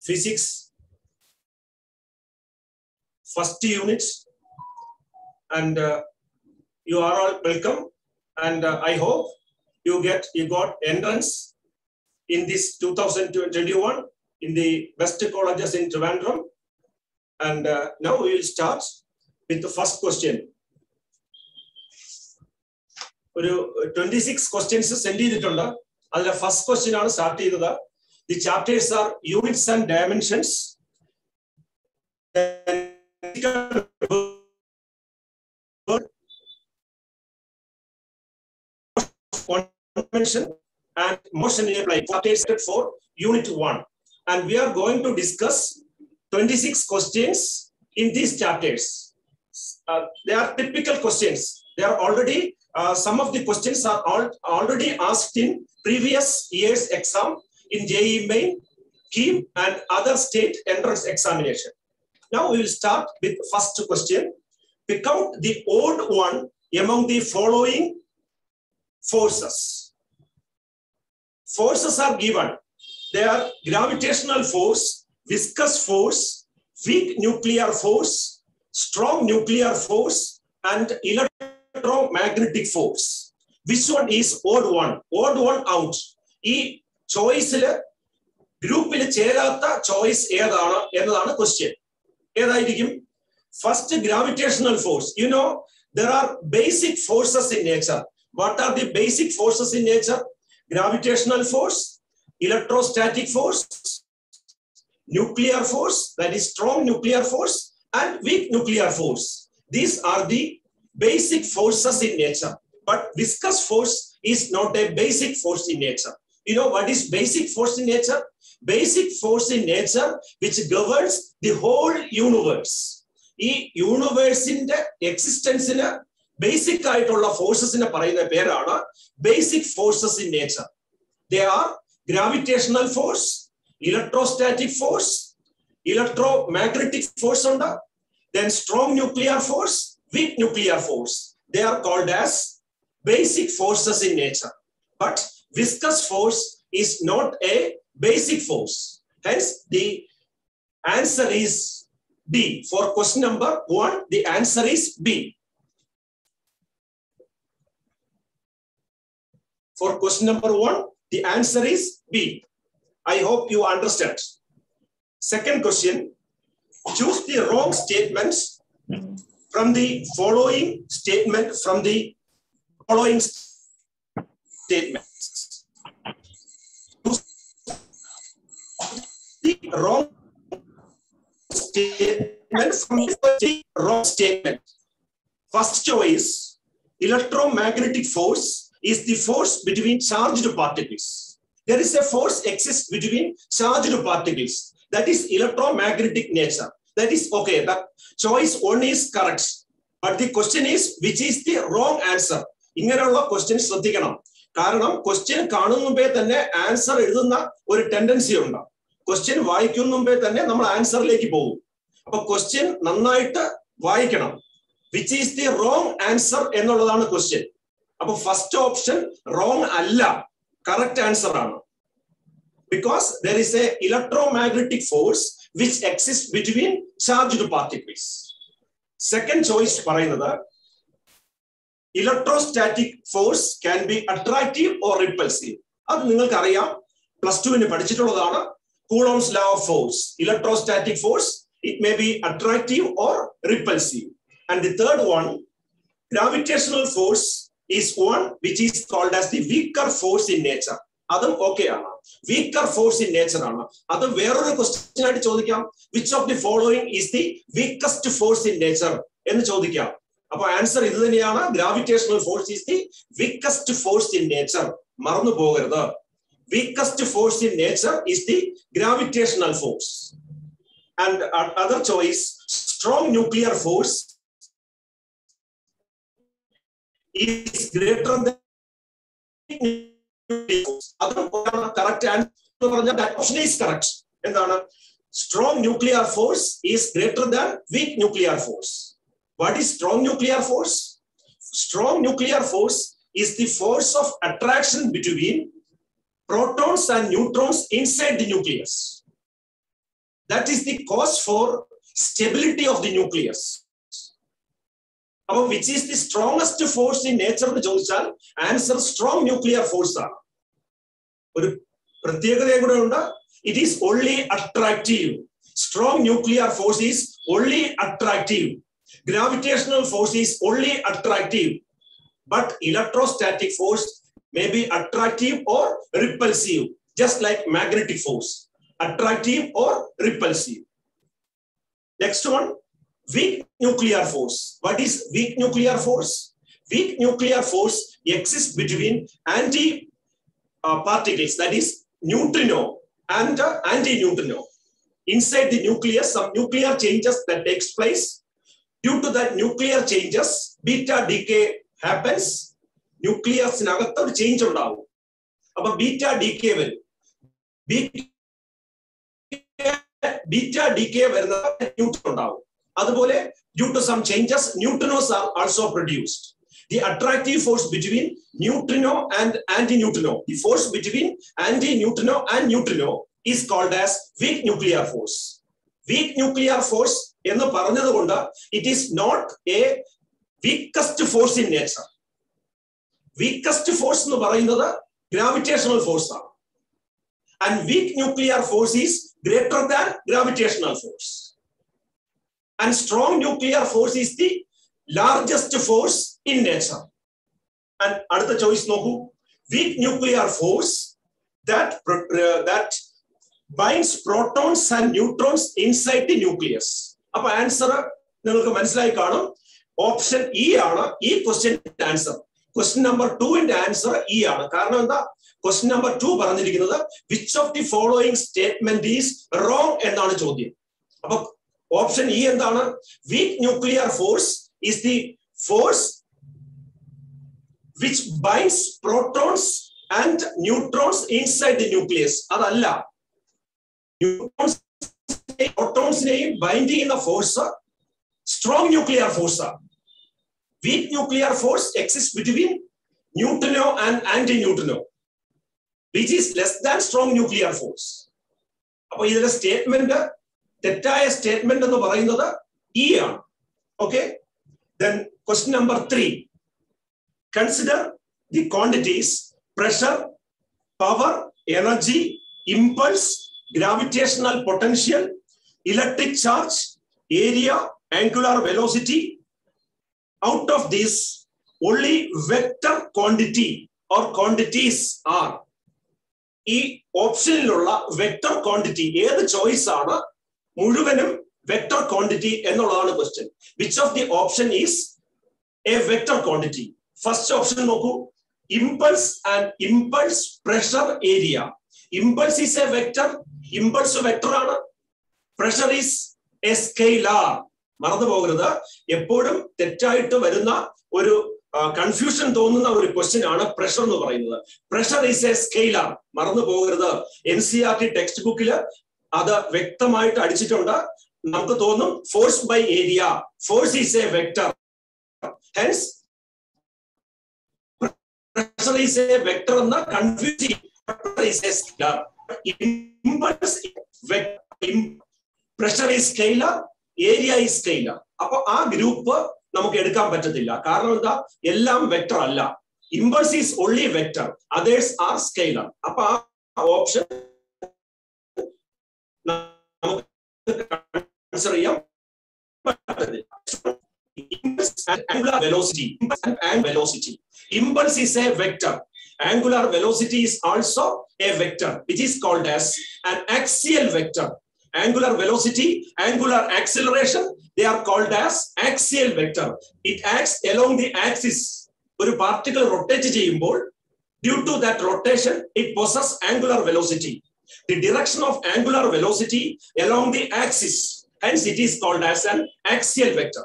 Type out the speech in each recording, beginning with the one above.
physics first unit and uh, you are all welcome and uh, i hope you get you got entrance in this 2021 in the best colleges in Trivandrum and uh, now we will start with the first question ഒരു twenty six questions send ചെയ്തിട്ടുണ്ട് അതിലെ first question ആണ് start ചെയ്തത് the chapters are units and dimensions. one dimension and motion in apply chapters for unit one. And we are going to discuss 26 questions in these chapters. Uh, they are typical questions. They are already, uh, some of the questions are all, already asked in previous year's exam in JEE Main, KEEP and other state entrance examination. Now we will start with first question. Pick out the odd one among the following forces. Forces are given. They are gravitational force, viscous force, weak nuclear force, strong nuclear force, and electromagnetic force. Which one is odd one? Odd one out. E ചോയ്സിൽ ഗ്രൂപ്പിൽ ചേരാത്ത choice ഏതാണ് എന്നതാണ് question ഏതായിരിക്കും first gravitational force you know there are basic forces in nature what are the basic forces in nature gravitational force, electrostatic force, nuclear force, that is strong nuclear force, and weak nuclear force. These are the basic forces in nature. But viscous force is not a basic force in nature. You know what is basic force in nature? Basic force in nature which governs the whole universe. ഈ യൂണിവേഴ്സിന്റെ എക്സിസ്റ്റൻസിന് basic ആയിട്ടുള്ള ഫോഴ്സസിനെ പറയുന്ന പേരാണ് basic forces in nature they are gravitational force electrostatic force electromagnetic force ഉണ്ട് then strong nuclear force weak nuclear force they are called as basic forces in nature but viscous force is not a basic force. Hence, the answer is B. For question number one, the answer is B. For question number one, the answer is B. I hope you understand. Second question, choose the wrong statements from the following statement from the following statement statements. Choose the wrong statement from the wrong statement. First choice, electromagnetic force is the force between charged particles. There is a force exists between charged particles. That is electromagnetic nature. That is okay. The choice one is correct. But the question is, which is the wrong answer? ഇങ്ങനെയുള്ള question ശ്രദ്ധിക്കണം കാരണം question മുമ്പേ തന്നെ answer എഴുതുന്ന ഒരു tendency ഉണ്ടാവും question മുമ്പേ തന്നെ നമ്മൾ ആൻസറിലേക്ക് പോകും അപ്പൊ ക്വസ്റ്റ്യൻ നന്നായിട്ട് വായിക്കണം which is the wrong answer എന്നുള്ളതാണ് ക്വസ്റ്റ്യൻ അപ്പൊ ഫസ്റ്റ് ഓപ്ഷൻ റോങ് അല്ല കറക്റ്റ് ആൻസർ ആണ് because there is a electro magnetic force which exist between charge particles second choice പറയുന്നത് electrostatic force can be attractive or repulsive അത് നിങ്ങൾക്കറിയാം plus ടുവിന് പഠിച്ചിട്ടുള്ളതാണ് Coulomb's law of force electrostatic force it may be attractive or repulsive and the third one gravitational force is one which is called as the weaker force in nature അതും okay ആണ് weaker force in nature ആണ് അത് വേറൊരു question ആയിട്ട് ചോദിക്കാം which of the following is the weakest force in nature എന്ന് ചോദിക്കാം അപ്പൊ ആൻസർ ഇത് തന്നെയാണ് gravitational force is the weakest force in nature മറന്നു പോകരുത് weakest force in nature is the gravitational force. And other choice, strong nuclear force is greater than correct answer that option is correct. എന്താണ് strong nuclear force is greater than weak nuclear force. What is strong nuclear force? Strong nuclear force is the force of attraction between protons and neutrons inside the nucleus. that is the cause for stability of the nucleus. അപ്പൊ which is the strongest force in nature എന്ന് ചോദിച്ചാൽ answer strong nuclear force ആണ് ഒരു പ്രത്യേകതയും കൂടെ ഉണ്ട് it is only attractive strong nuclear force is only attractive Gravitational force is only attractive, but electrostatic force may be attractive or repulsive, just like magnetic force, attractive or repulsive. Next one, weak nuclear force. What is weak nuclear force? Weak nuclear force exists between anti uh, particles, that is neutrino and uh, anti-neutrino. Inside the nucleus, some nuclear changes that takes place Due to that nuclear changes, beta decay happens ന്യൂക്ലിയസിനകത്ത് ഒരു change ഉണ്ടാവും അപ്പൊ beta D K വരും beta D K വരുന്ന neutron ഉണ്ടാവും അതുപോലെ due to some changes neutrinos are also produced the attractive force between neutrino and antineutrino the force between antineutrino and neutrino is called as weak nuclear force weak nuclear force എന്ന് പറഞ്ഞതുകൊണ്ട് it is not a weakest force in nature weakest force എന്ന് പറയുന്നത് gravitational force ആണ് and weak nuclear force is greater than gravitational force and strong nuclear force is the largest force in nature and അടുത്ത choice നോക്കൂ weak nuclear force that binds protons and neutrons inside the nucleus അപ്പൊ answer നിങ്ങൾക്ക് മനസ്സിലായി കാണും option E e ആണ് ഈ question answer question number ടുവിന്റെ answer E ആണ് കാരണം എന്താ ക്വസ്റ്റ്യൻ നമ്പർ ടു പറഞ്ഞിരിക്കുന്നത് which of the following statement is wrong എന്നാണ് ചോദ്യം അപ്പൊ ഓപ്ഷൻ ഇ e എന്താണ് weak nuclear force is the force which binds protons and neutrons inside the nucleus അതല്ല ന്യൂട്രോൺസ് പ്രോട്ടോൺസിനെയും ബൈൻഡ് ചെയ്യുന്ന ഫോഴ്സ് സ്ട്രോങ് ന്യൂക്ലിയർ ഫോഴ്സ് ആണ് weak nuclear force exists between neutrino and anti-neutrino, which is less than strong nuclear force. അപ്പൊ ഇതിലെ statement തെറ്റായ statement എന്ന് പറയുന്നത് E ആണ് okay then question number three consider the quantities pressure power energy impulse gravitational potential electric charge area angular velocity out of this only vector quantity or quantities are ഈ ഓപ്ഷനിലുള്ള vector quantity ഏത് choice ആണ് മുഴുവനും vector quantity എന്നുള്ളതാണ് question which of the option is a vector quantity first option നോക്കൂ impulse and impulse pressure area impulse is a vector impulse vector ആണ് pressure is a scalar മറന്നു പോകരുത് എപ്പോഴും തെറ്റായിട്ട് വരുന്ന ഒരു കൺഫ്യൂഷൻ തോന്നുന്ന ഒരു ക്വസ്റ്റ്യൻ ആണ് പ്രഷർ എന്ന് പറയുന്നത് പ്രഷർ ഈസ് എ സ്കെയിലർ മറന്നു പോകരുത് N C R T text ബുക്കിൽ അത് വ്യക്തമായിട്ട് അടിച്ചിട്ടുണ്ട് നമുക്ക് തോന്നും force by area force is a vector hence pressure is a vector എന്ന confuse impulse pressure is scalar area is scalar അപ്പൊ ആ ഗ്രൂപ്പ് നമുക്ക് എടുക്കാൻ പറ്റത്തില്ല കാരണം എന്താ എല്ലാം വെക്റ്റർ അല്ല impulse is only vector others are scalar അപ്പൊ ആ option impulse is a vector angular velocity is also a vector which is called as an axial vector angular velocity, angular acceleration, they are called as axial vector. It acts along the axis. ഒരു particle rotate ചെയ്യുമ്പോൾ due to that rotation it possess angular velocity the direction of angular velocity along the axis hence it is called as an axial vector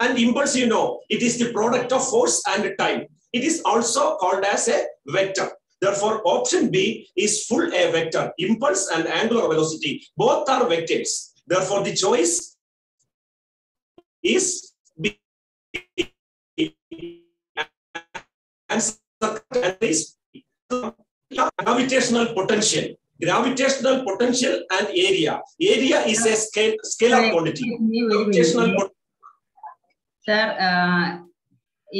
and impulse you know it is the product of force and time it is also called as a vector Therefore, option B is full A vector. Impulse and angular velocity, both are vectors. Therefore, the choice is B. And gravitational potential. Gravitational potential and area. Area is a scale, scalar quantity. Gravitational Sir, uh,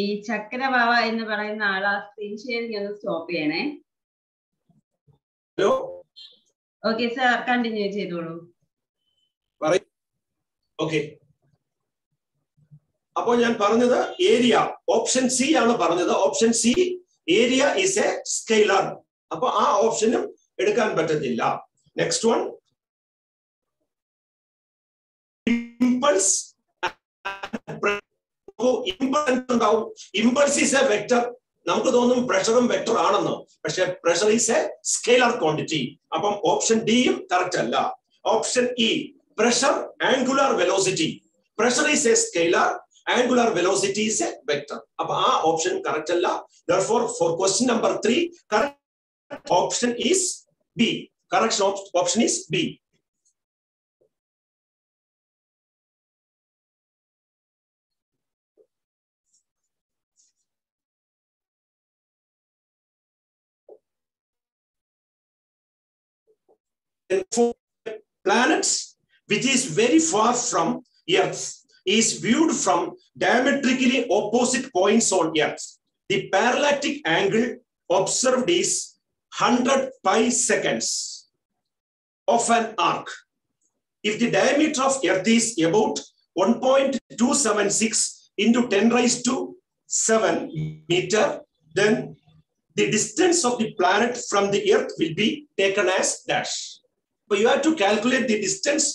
ഈ ചക്രബാവ എന്ന് പറയുന്ന ആൾ ആ screen sharing ഒന്ന് stop ചെയ്യണേ hello okay sir continue ചെയ്തോളൂ അപ്പോൾ ഞാൻ പറഞ്ഞത് ഏരിയ ഓപ്ഷൻ സി ആണ് പറഞ്ഞത് option C area is a scalar അപ്പൊ ആ ഓപ്ഷനും എടുക്കാൻ പറ്റത്തില്ല നെക്സ്റ്റ് വൺ ഇംപൾസ് നോക്കൂ ഇമ്പൾസ് ഉണ്ടാവും ഇമ്പൾസ് ഈസ് എ വെക്ടർ നമുക്ക് തോന്നും പ്രഷറും വെക്ടർ ആണെന്ന് പക്ഷെ pressure is a scalar quantity അപ്പം ഓപ്ഷൻ ഡിയും കറക്റ്റ് അല്ല option E pressure angular velocity pressure is a scalar angular velocity is a vector അപ്പൊ ആ ഓപ്ഷൻ കറക്റ്റ് അല്ല therefore for question number three correct option is B correction option is B planets, which is very far from Earth, is viewed from diametrically opposite points on Earth. The parallactic angle observed is 100 pi seconds of an arc. If the diameter of Earth is about 1.276 into 10 raised to 7 meter, then the distance of the planet from the Earth will be taken as dash But you have to calculate the distance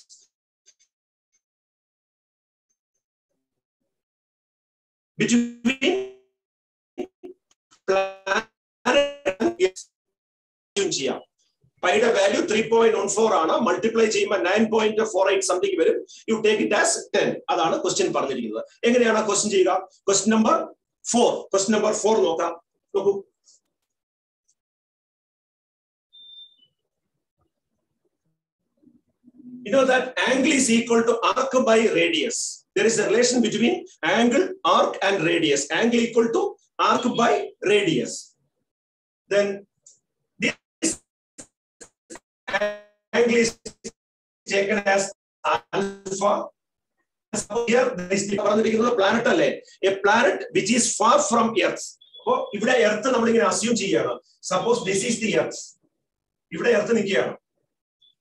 between planet and Earth. ചെയ്യാം പൈയുടെ value three point one four ആണ് multiply ചെയ്യുമ്പോൾ nine point four eight something വരും you take it as ten അതാണ് question പറഞ്ഞിരിക്കുന്നത് എങ്ങനെയാണ് question ചെയ്യുക question number four question number four നോക്കാം നോക്കൂ you know that angle is equal to arc by radius. There is a relation between angle, arc, and radius. Angle equal to arc by radius. Then this angle is taken as alpha. So here there is the പറഞ്ഞിരിക്കുന്നത് planet അല്ലേ a planet which is far from earth അപ്പോ ഇവിടെ earth നമ്മൾ ഇങ്ങനെ assume ചെയ്യാണ് suppose this is the earth ഇവിടെ Earth നിൽക്കുകയാണ്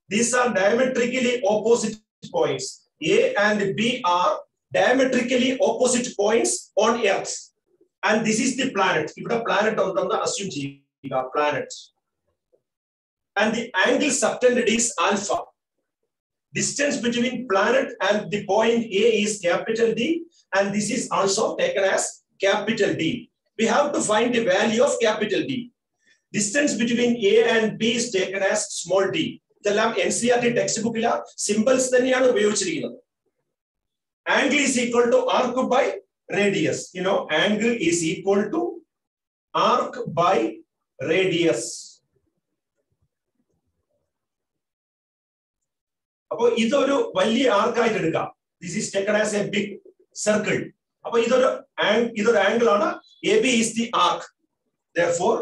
these are diametrically opposite points. A and B are diametrically opposite points on Earth. And this is the planet. If the planet on the assume planet. And the angle subtended is alpha. Distance between planet and the point A is capital D, and this is also taken as capital D. We have to find the value of capital D. Distance between A and B is taken as small d. ഇതെല്ലാം N C R T text ബുക്കിലെ symbols തന്നെയാണ് ഉപയോഗിച്ചിരിക്കുന്നത് angle is equal to arc by radius you know angle is equal to arc by radius അപ്പോ ഇതൊരു വലിയ ആർക്കായിട്ട് എടുക്കാം this is taken as a big circle അപ്പൊ ഇതൊരു ഇതൊരു ആംഗിൾ ആണ് A B is the arc for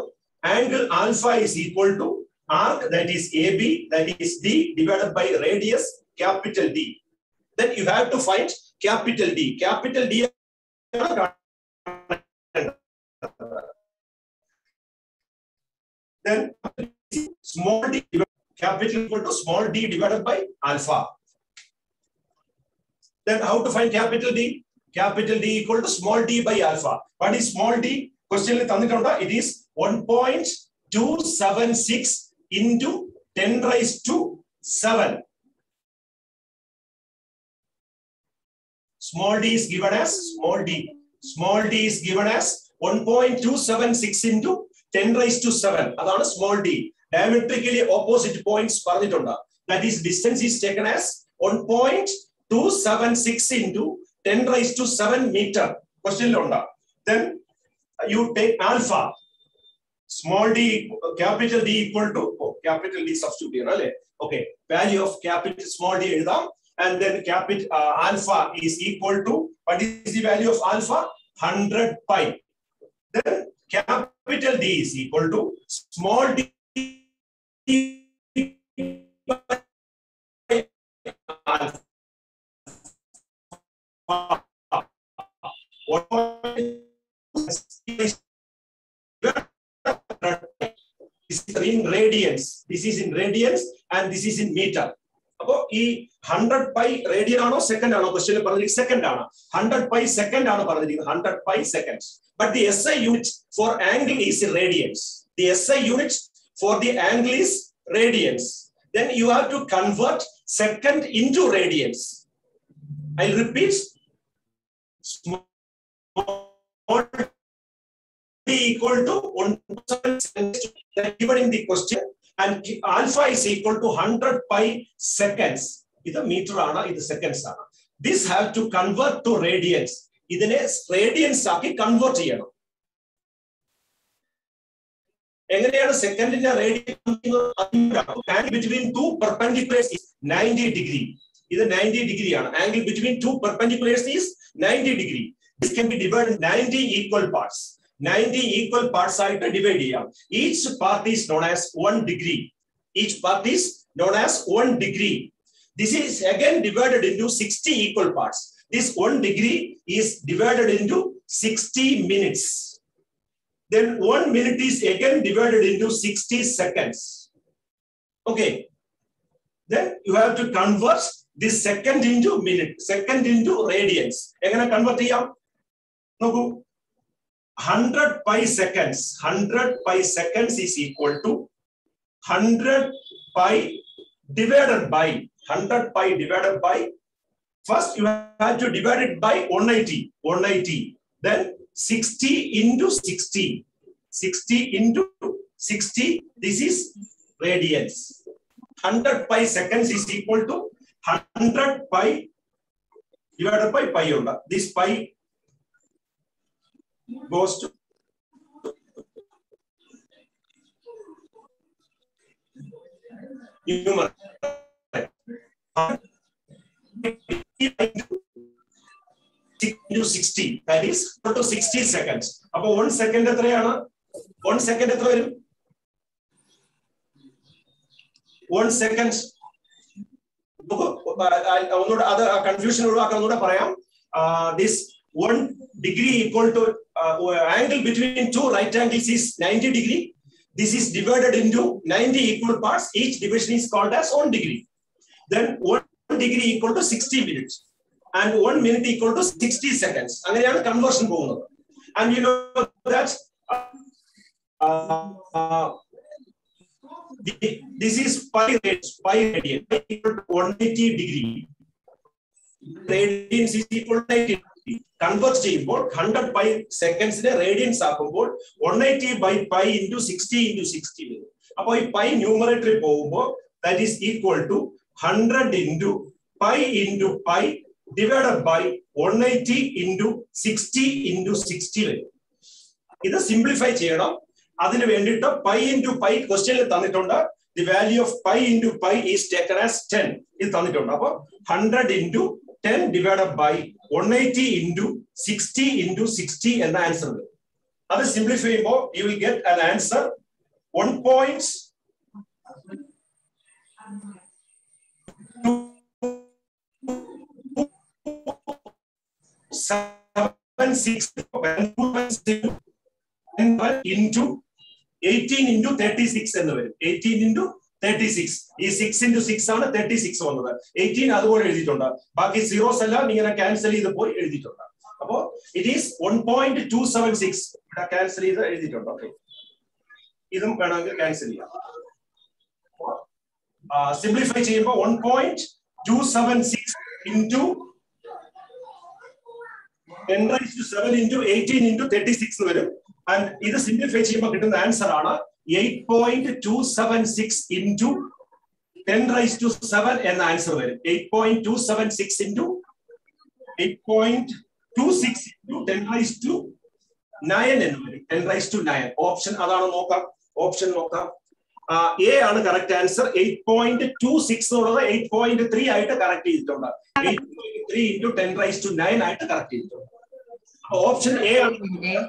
angle alpha is equal to arc that is AB, that is D divided by radius capital D. Then you have to find capital D. Capital D then small d capital equal to small d divided by alpha. Then how to find capital D? Capital D equal to small d by alpha. What is small d? Question it is 1.276 into 10 raised to 7. Small d is given as small d. Small d is given as 1.276 into 10 raised to 7. That is small d. Diametrically opposite points. That is distance is taken as 1.276 into 10 raised to 7 meter. Question Then you take alpha small d capital d equal to oh, capital d substitute here right? okay value of capital small d എഴുതാം and then capital uh, alpha is equal to what is the value of alpha 100 pi then capital d is equal to small d Radians this is in radians and this is in metre അപ്പോ ഈ hundred pi radian ആണോ second ആണോ question പറഞ്ഞിരിക്കുന്നത് second ആണ് hundred pi second ആണ് പറഞ്ഞിരിക്കുന്നത് hundred pi seconds but the S I unit for angle is radians the S I unit for the angle is radians then you have to convert second into radians. I'll repeat. Small d equal to 1 given in the question and alpha is equal to 100 pi seconds. ഇത് metre ആണ് ഇത് seconds ആണ് this have to convert to radians ഇതിനെ radians ആക്കി convert ചെയ്യണം എങ്ങനെയാണ് സെക്കൻഡിന്റെ radian between two perpendiculars ninety degree ഇത് ninety degree ആണ് angle between two perpendiculars is ninety degree this can be divide ninety equal parts 90 equal parts are divided. here. Each part is known as one degree. Each part is known as one degree. This is again divided into 60 equal parts. This one degree is divided into 60 minutes. Then one minute is again divided into 60 seconds. Okay. Then you have to convert this second into minute, second into radians. You're going to convert here. No, 100 pi seconds, 100 pi seconds is equal to 100 pi divided by 100 pi divided by first you have to divide it by 180 180 then 60 into 60 60 into 60 this is radians 100 pi seconds is equal to 100 pi divided by pi this pi goes to humor. into 60 that is up to 60 seconds അപ്പോൾ 1 second എത്രയാണ് 1 second എത്ര വരും 1 second ഒന്നുകൂടെ അത് confusion ഒഴിവാക്കാൻ ഒന്നുകൂടെ പറയാം this 1 degree equal to uh, uh, angle between two right angles is 90 degree. This is divided into 90 equal parts. Each division is called as one degree. Then one degree equal to 60 minutes. And one minute equal to 60 seconds. And then conversion bone. And you know that uh, uh, this is pi radians, pi radius equal to 180 degree. Radians is equal to 90 convert ചെയ്യുമ്പോൾ hundred by സെക്കൻഡ്സിനെ radians ആക്കുമ്പോൾ one eighty by pi into sixty into sixty വരും അപ്പോൾ ഈ pi ന്യൂമറേറ്ററിൽ പോകുമ്പോൾ that is equal to hundred into pi into pi divided by one eighty into sixty into sixty വരും ഇത് സിംപ്ലിഫൈ ചെയ്യണം അതിന് വേണ്ടിയിട്ട് പൈ ഇൻറ്റു പൈ ക്വസ്റ്റ്യനിൽ തന്നിട്ടുണ്ട് the value of pi into pi is taken as ten ഇത് തന്നിട്ടുണ്ട് അപ്പോൾ hundred into ten divided by one eighty into sixty into sixty എന്ന ആൻസർ വരും അത് സിംപ്ലിഫൈ ചെയ്യുമ്പോൾ you will get an answer one point seven six into eighteen into thirty six എന്ന് വരും eighteen into thirty six ഈ six into six ആണ് thirty six വന്നത് eighteen അതുപോലെ എഴുതിയിട്ടുണ്ട് ബാക്കി സീറോസ് എല്ലാം ഇങ്ങനെ ക്യാൻസൽ ചെയ്ത് പോയി എഴുതിയിട്ടുണ്ട് അപ്പോ it is one point two seven six ഇവിടെ ക്യാൻസൽ ചെയ്ത് എഴുതിയിട്ടുണ്ട് ഓക്കെ ഇതും വേണമെങ്കിൽ ക്യാൻസൽ ചെയ്യാം സിംപ്ലിഫൈ ചെയ്യുമ്പോൾ one point two seven six into ten to seven into eighteen into thirty six വരും ആൻഡ് ഇത് സിംപ്ലിഫൈ ചെയ്യുമ്പോൾ കിട്ടുന്ന ആൻസർ ആണ് 8.276 into 10 റൈസ് ടു 7 എന്ന ആൻസർ വരും 8.276 into 8.26 into 10 റൈസ് ടു 9 എന്ന് വരും 10 റൈസ് ടു 9 ഓപ്ഷൻ അതാണ് നോക്കാം ഓപ്ഷൻ നോക്കാം എ ആണ് correct answer eight point two six എന്നുള്ളത് എയ്റ്റ് പോയിന്റ് ത്രീ ആയിട്ട് കറക്റ്റ് ചെയ്തിട്ടുണ്ട് eight point three into ten raise to nine ആയിട്ട് കറക്റ്റ് ചെയ്തിട്ടുണ്ട് ഓപ്ഷൻ എ ആണ്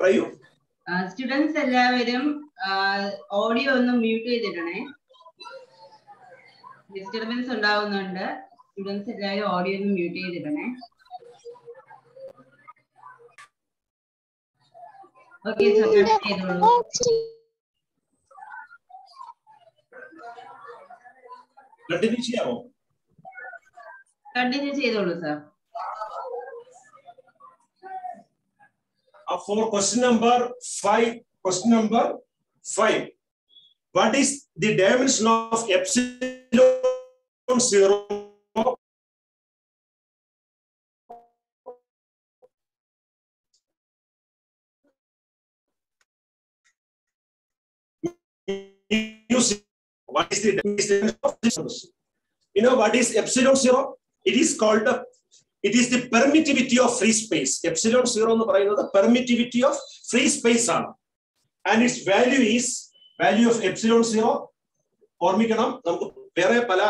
പറയൂ സ്റ്റുഡൻസ് എല്ലാവരും ഓഡിയോ ഒന്ന് മ്യൂട്ട് ചെയ്തിടണേ ഡിസ്റ്റർബൻസ് ഉണ്ടാവുന്നുണ്ട് സ്റ്റുഡൻസ് എല്ലാവരും ഓഡിയോ ഒന്ന് മ്യൂട്ട് ചെയ്തിടണേ ഓക്കെ ചെയ്തോളൂ കണ്ടിന്യൂ ചെയ്യാമോ കണ്ടിന്യൂ ചെയ്തോളൂ sir for question number five, question number five, what is the dimension of epsilon zero? What is the dimension of You know what is epsilon zero? It is called the it is the permittivity of free space epsilon zero എന്ന് പറയുന്നത് permittivity of free space ആണ് and its value is value of epsilon zero ഓർമ്മിക്കണം നമുക്ക് വേറെ പല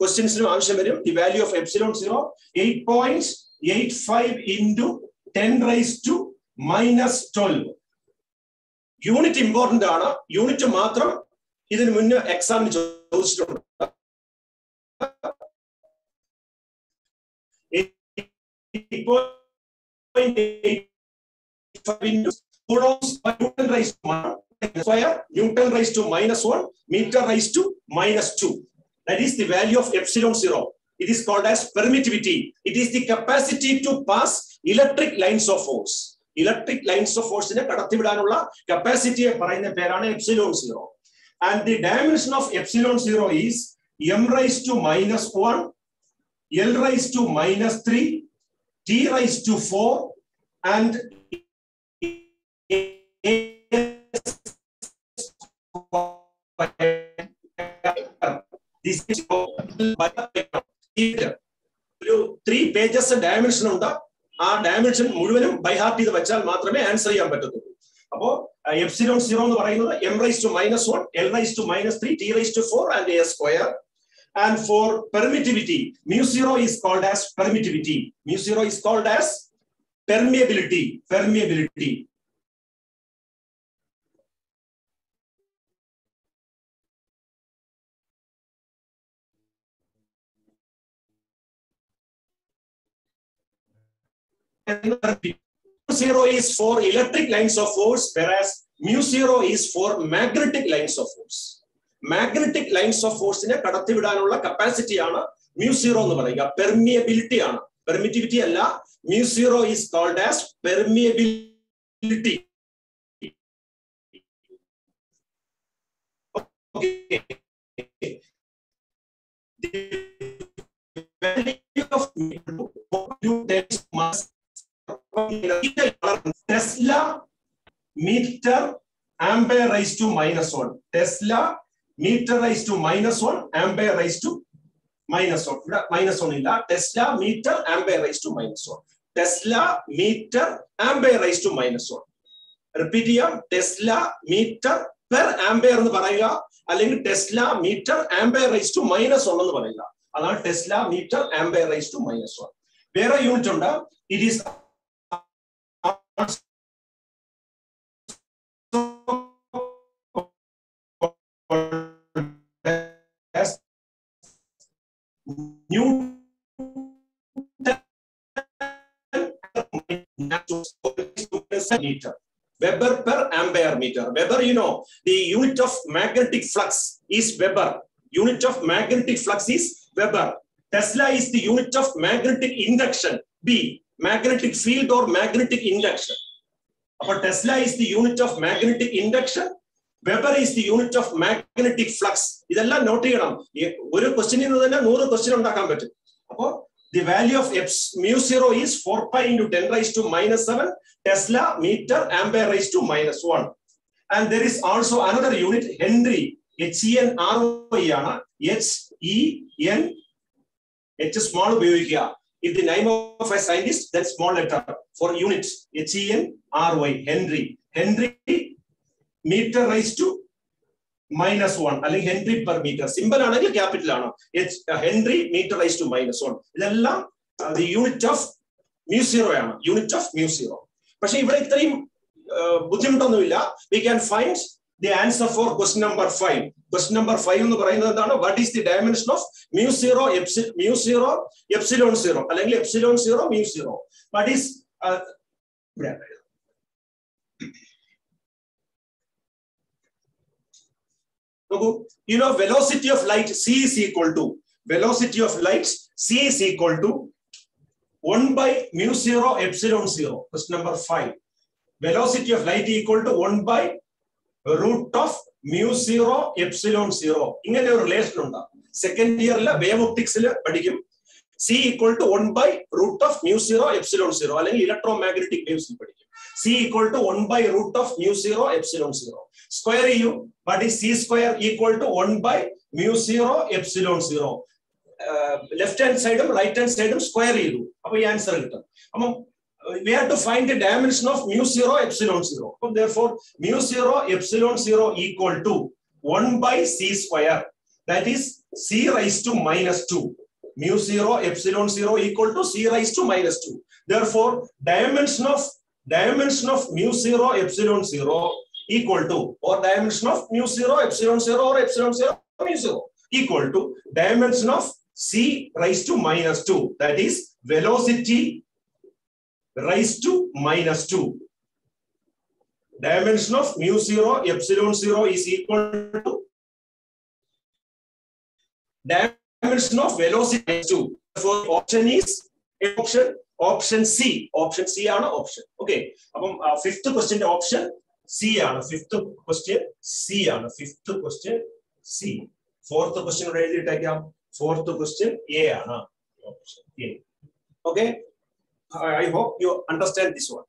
ക്വസ്റ്റ്യൻസിനും ആവശ്യം വരും the value of epsilon zero eight point eight five into ten raise to minus twelve unit important ആണ് യൂണിറ്റ് മാത്രം ഇതിന് മുന്നേ എക്സാമിന് ചോദിച്ചിട്ടുണ്ട് coulombs by Newton raised to minus square, Newton raised to minus 1, meter raised to minus 2. That is the value of epsilon 0. It is called as permittivity. It is the capacity to pass electric lines of force. Electric lines of force in a capacity of epsilon 0. And the dimension of epsilon 0 is m raised to minus 1, l raised to minus 3, t raised to 4 and this is ഒരു three pages dimension ഉണ്ട് ആ dimension മുഴുവനും by heart ചെയ്ത് വെച്ചാൽ മാത്രമേ answer ചെയ്യാൻ പറ്റത്തുള്ളൂ അപ്പോ എപ്സിലോൺ സീറോ എന്ന് പറയുന്നത് M raise to minus one L raise to minus three T raise to four and A square And for permittivity, mu zero is called as permittivity. Mu zero is called as permeability. Permeability. mu zero is for electric lines of force, whereas mu zero is for magnetic lines of force. Magnetic lines of ഫോഴ്സിനെ കടത്തിവിടാനുള്ള കപ്പാസിറ്റിയാണ് mu zero എന്ന് പറയുക permeability ആണ് permittivity അല്ല mu zero is called as permeability tesla metre ampere raise to minus one tesla metre raise to minus one ampere raise to minus one ഇവിടെ minus one ഇല്ല tesla metre ampere raise to minus one tesla metre ampere raise to minus one repeat ചെയ്യാം tesla metre per ampere എന്ന് പറയുക അല്ലെങ്കിൽ tesla metre ampere raise to minus one എന്ന് പറയുക അതാണ് tesla metre ampere raise to minus one വേറെ unit ഉണ്ട് it is newtons per meter. Weber per ampere meter. Weber, you know, the unit of magnetic flux is Weber. Unit of magnetic flux is Weber. Tesla is the unit of magnetic induction, B, magnetic field or magnetic induction. But Tesla is the unit of magnetic induction. Weber is the unit of magnetic flux ഇതെല്ലാം note ചെയ്യണം ഒരു ക്വസ്റ്റ്യനിൽ നിന്ന് തന്നെ നൂറ് question ഉണ്ടാക്കാൻ പറ്റും അപ്പോൾ The value of eps mu zero is four pi into ten raise to minus seven tesla metre ampere raise to minus one and there is also another unit henry H E N R O ആണ് H E N H small ഉപയോഗിക്കുക if the name of a scientist, then small letter for units, H-E-N-R-Y, Henry. Henry meter raised to minus one അല്ലെങ്കിൽ henry per metre simple ആണെങ്കിൽ capital uh, uh, ആണ് henry metre raise to minus one ഇതെല്ലാം unit of mu zero ആണ് unit of mu zero പക്ഷെ ഇവിടെ ഇത്രയും uh, ബുദ്ധിമുട്ടൊന്നുമില്ല we can find the answer for question number five question number five എന്ന് പറയുന്നത് എന്താണ് what is the dimension of mu zero mu zero epsilon zero അല്ലെങ്കിൽ epsilon zero mu zero what is നോക്കൂ you no velocity of light C is equal to velocity of light C is equal to one by mu zero epsilon zero quest number five velocity of light equal to one by root of mu zero epsilon zero ഇങ്ങനെ ഒരു relation ഉണ്ടാകും second ഇയറിൽ wave ഒപ്റ്റിക്സിൽ പഠിക്കും C equal to one by root of mu zero epsilon zero അല്ലെങ്കിൽ electro magnetic വേവ്സിൽ പഠിക്കും C equal to one by root of mu zero epsilon zero square ചെയ്യും but ഈ C square equal to one by mu zero epsilon zero left hand സൈഡും right hand സൈഡും square ചെയ്തു അപ്പൊ ഈ answer കിട്ടും അപ്പം we have to find the dimension of mu zero epsilon zero. So therefore, mu zero epsilon zero equal to 1 by c square. That is c raised to minus 2. mu 0 epsilon 0 equal to c raised to minus 2. Therefore, dimension of dimension of mu 0 epsilon 0 equal to or dimension of mu 0 epsilon 0 or epsilon 0 mu 0 equal to dimension of c raised to minus 2 that is velocity raised to minus 2 dimension of mu 0 epsilon 0 is equal to dimension of velocity is 2. Therefore, option is option option C option C ആണ് option okay അപ്പം fifth ക്വസ്റ്റ്യന്റെ option C ആണ് fifth question C ആണ് fifth question C fourth question കൂടെ Fourth fourth question A ആണ് option A I, I hope you understand this one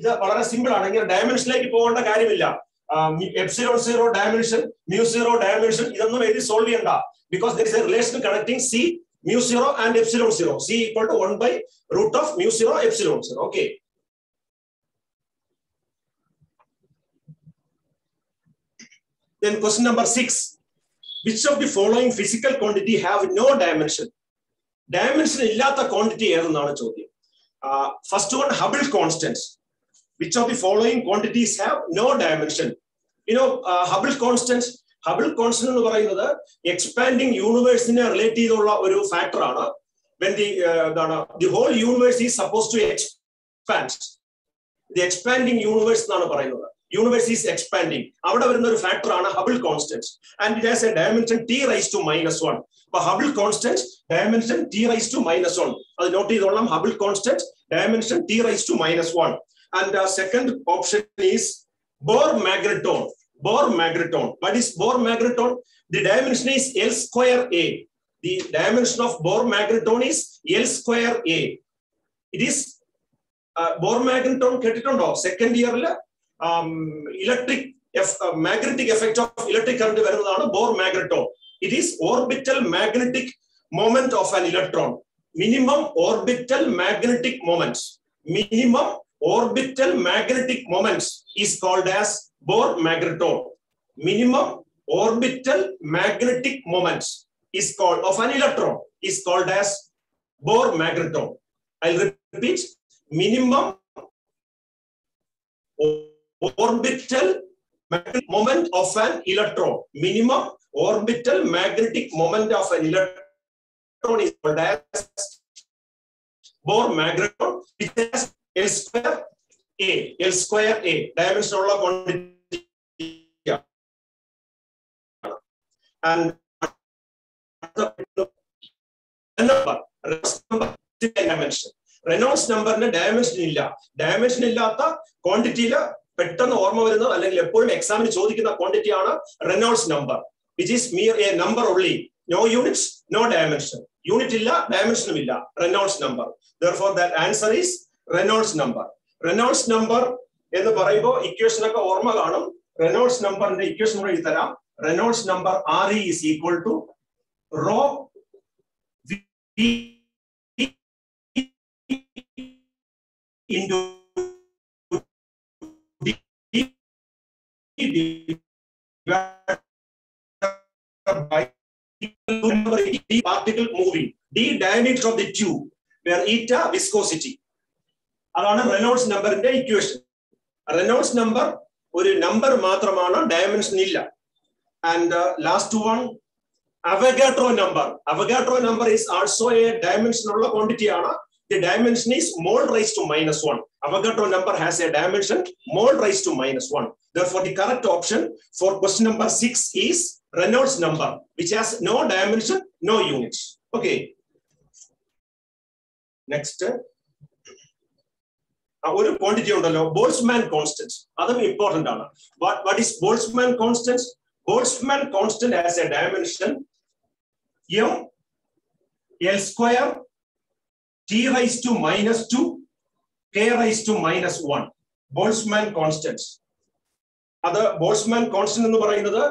ഇത് വളരെ simple ആണ് ഇങ്ങനെ ഡയമെൻഷനിലേക്ക് പോകേണ്ട കാര്യമില്ല epsilon zero dimension mu zero dimension ഇതൊന്നും എഴുതി സോൾവ് ചെയ്യണ്ട Because there is a relation connecting C mu zero and epsilon zero C equal to one by root of mu zero epsilon zero okay Then question number six. Which of the following physical quantity have no dimension? Dimension ഇല്ലാത്ത quantity ഏതെന്നാണ് ചോദ്യം first one Hubble constants which of the following quantities have no dimension you know Hubble constants Hubble constant എന്ന് പറയുന്നത് expanding യൂണിവേഴ്സിനെ relate ചെയ്തുള്ള ഒരു ഫാക്ടറാണ് when the എന്താണ് the whole universe is suppose to expand the expanding universe എന്നാണ് പറയുന്നത് universe is expanding അവിടെ വരുന്ന ഒരു ഫാക്ടറാണ് Hubble constant and it has a dimension T raise to minus one അപ്പൊ Hubble constant dimension T raise to minus one അത് note ചെയ്തോളാം Hubble constant dimension T raise to minus one and second option is Bohr magneton Bohr magneton. What is Bohr magneton? The dimension is L square A. The dimension of Bohr magneton is L square A. It is uh, Bohr magneton of Second year um, electric F, uh, magnetic effect of electric current Bohr magneton. It is orbital magnetic moment of an electron. Minimum orbital magnetic moment. Minimum orbital magnetic moments is called as Bohr magneton. Minimum orbital magnetic moments is called of an electron is called as Bohr magneton. I'll repeat minimum orbital magnetic moment of an electron. Minimum orbital magnetic moment of an electron is called as Bohr magneton. It has L square A L square A dimension ഉള്ള quantity dimension Reynolds നമ്പറിന് dimension ഇല്ല dimension ഇല്ലാത്ത ക്വാണ്ടിറ്റിയിൽ പെട്ടെന്ന് ഓർമ്മ വരുന്നത് അല്ലെങ്കിൽ എപ്പോഴും എക്സാമിന് ചോദിക്കുന്ന ക്വാണ്ടിറ്റി ആണ് Reynolds number which is mere a number only no units no dimension unit ഇല്ല ഡയമെൻഷനും ഇല്ല Reynolds number for that answer is Reynolds number Reynolds number എന്ന് പറയുമ്പോൾ ഇക്വേഷൻ ഒക്കെ ഓർമ്മ കാണും റെനോൾസ് നമ്പറിന്റെ ഇക്വേഷൻ കൂടെ എഴുതരാം Reynolds number R E is equal to rho into particle moving d diameter of the tube where eta അതാണ് Reynolds നമ്പറിന്റെ equation Reynolds number ഒരു നമ്പർ മാത്രമാണ് ഡയമെൻഷൻ ഇല്ല and last one Avogadro number Avogadro number is also a dimension ഉള്ള quantity ആണ് the dimension is mole raised to minus 1. Avogadro number has a dimension mole raised to minus 1. Therefore, the correct option for question number 6 is Reynolds number, which has no dimension, no units. Okay. Next. ഒരു quantity ഉണ്ടല്ലോ Boltzmann constant അതും important ആണ് what is Boltzmann constant Boltzmann constant as a dimension M L square T raise to minus two K raise to minus one Boltzmann constant അത് Boltzmann constant എന്ന് പറയുന്നത്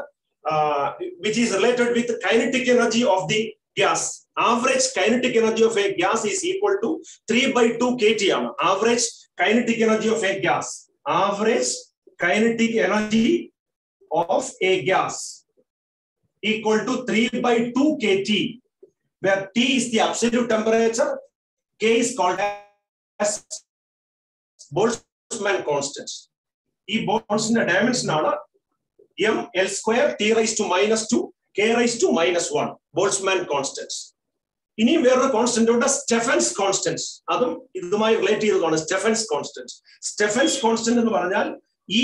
which is related with kinetic energy of the gas average kinetic energy of a gas is equal to 3 by 2 kg average kinetic energy of a gas average kinetic energy of a gas equal to 3 by 2 kT, where T is the absolute temperature, K is called as Boltzmann constant. ee boltzmann dimension ana M L square T raised to minus 2, K raised to minus 1, Boltzmann constants ഇനിയും വേറൊരു constant ഉണ്ട് Stefan's constant അതും ഇതുമായി relate ചെയ്തതാണ് Stefan's constant Stefan's constant എന്ന് പറഞ്ഞാൽ ഈ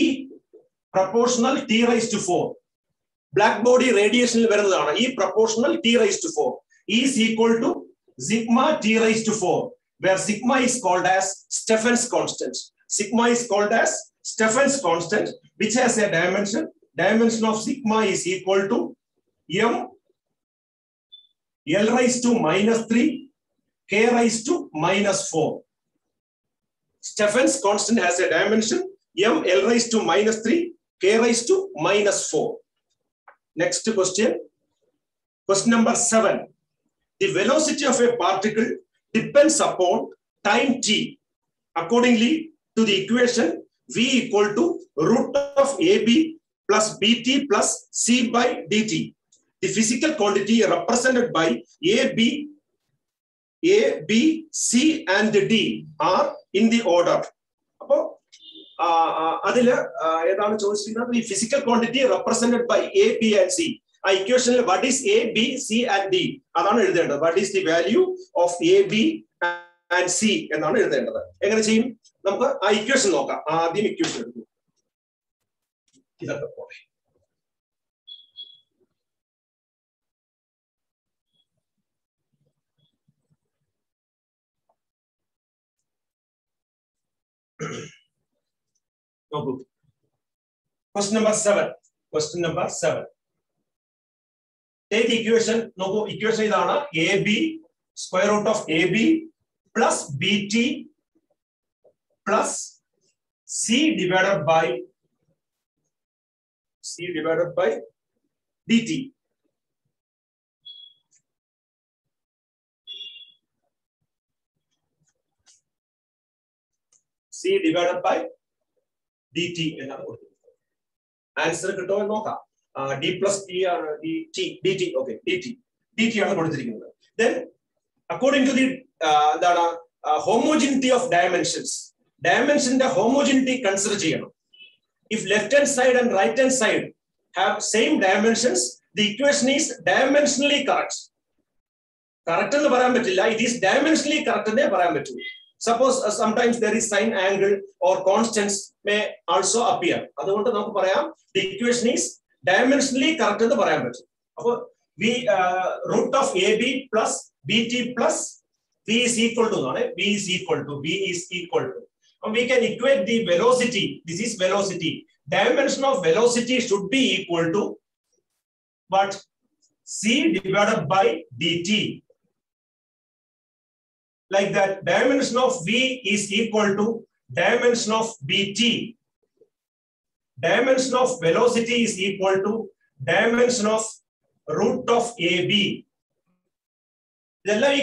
proportional T raise to four black body റേഡിയേഷനിൽ വരുന്നതാണ് ഈ proportional T raise to four is equal to sigma T raise to four where sigma is called as Stefan's constant sigma is called as Stefan's constant which has a dimension dimension of sigma is equal to M L rise to minus 3, K rise to minus 4. Stefan's constant has a dimension M L rise to minus 3, K rise to minus 4. Next question. Question number 7. The velocity of a particle depends upon time t. Accordingly, to the equation, V equal to root of AB plus BT plus C by DT. the physical quantity represented by A, B, A, B, C, and D are in the order. അപ്പോൾ അതിൽ ഏതാണ് ചോദിച്ചിരിക്കുന്നത് ഈ physical quantity represented by A B and C ആ ഇക്വേഷനിൽ what is A B C and D അതാണ് എഴുതേണ്ടത് what is the value of A B and C എന്നാണ് എഴുതേണ്ടത് എങ്ങനെ ചെയ്യും നമുക്ക് ആ ഇക്വേഷൻ നോക്കാം ആദ്യം ഇക്വേഷൻ എടുക്കും ഇതൊക്കെ പോലെ No group. Question number seven. Question number seven. Take the equation. No go equation is ana a b square root of a b plus b t plus c divided by c divided by dt. C divided by D T എന്നാണ് കൊടുത്തിരിക്കുന്നത് answer കിട്ടുമോ എന്ന് നോക്കാം D plus T ആണ് D T D T okay D T D T ആണ് കൊടുത്തിരിക്കുന്നത് then according to the എന്താണ് homogeneity of dimensions ഡയമെൻഷന്റെ ഹോമോജിനിറ്റി കൺസിഡർ ചെയ്യണം if left hand side and right hand side have same dimensions the equation is dimensionally correct correct എന്ന് പറയാൻ പറ്റില്ല it is dimensionally correct എന്നേ പറയാൻ പറ്റുള്ളൂ suppose sometimes there is sine angle or constants may also appear അതുകൊണ്ട് നമുക്ക് പറയാം the equation is dimensionally correct എന്ന് പറയാൻ പറ്റും അപ്പോൾ V root of A B plus B T plus V is equal to എന്നാണ് V is equal to V is equal to we can equate the velocity this is velocity dimension of velocity should be equal to what c divided by dt like that dimension of V is equal to dimension of Bt. Dimension of velocity is equal to dimension of root of AB. ഇതെല്ലാം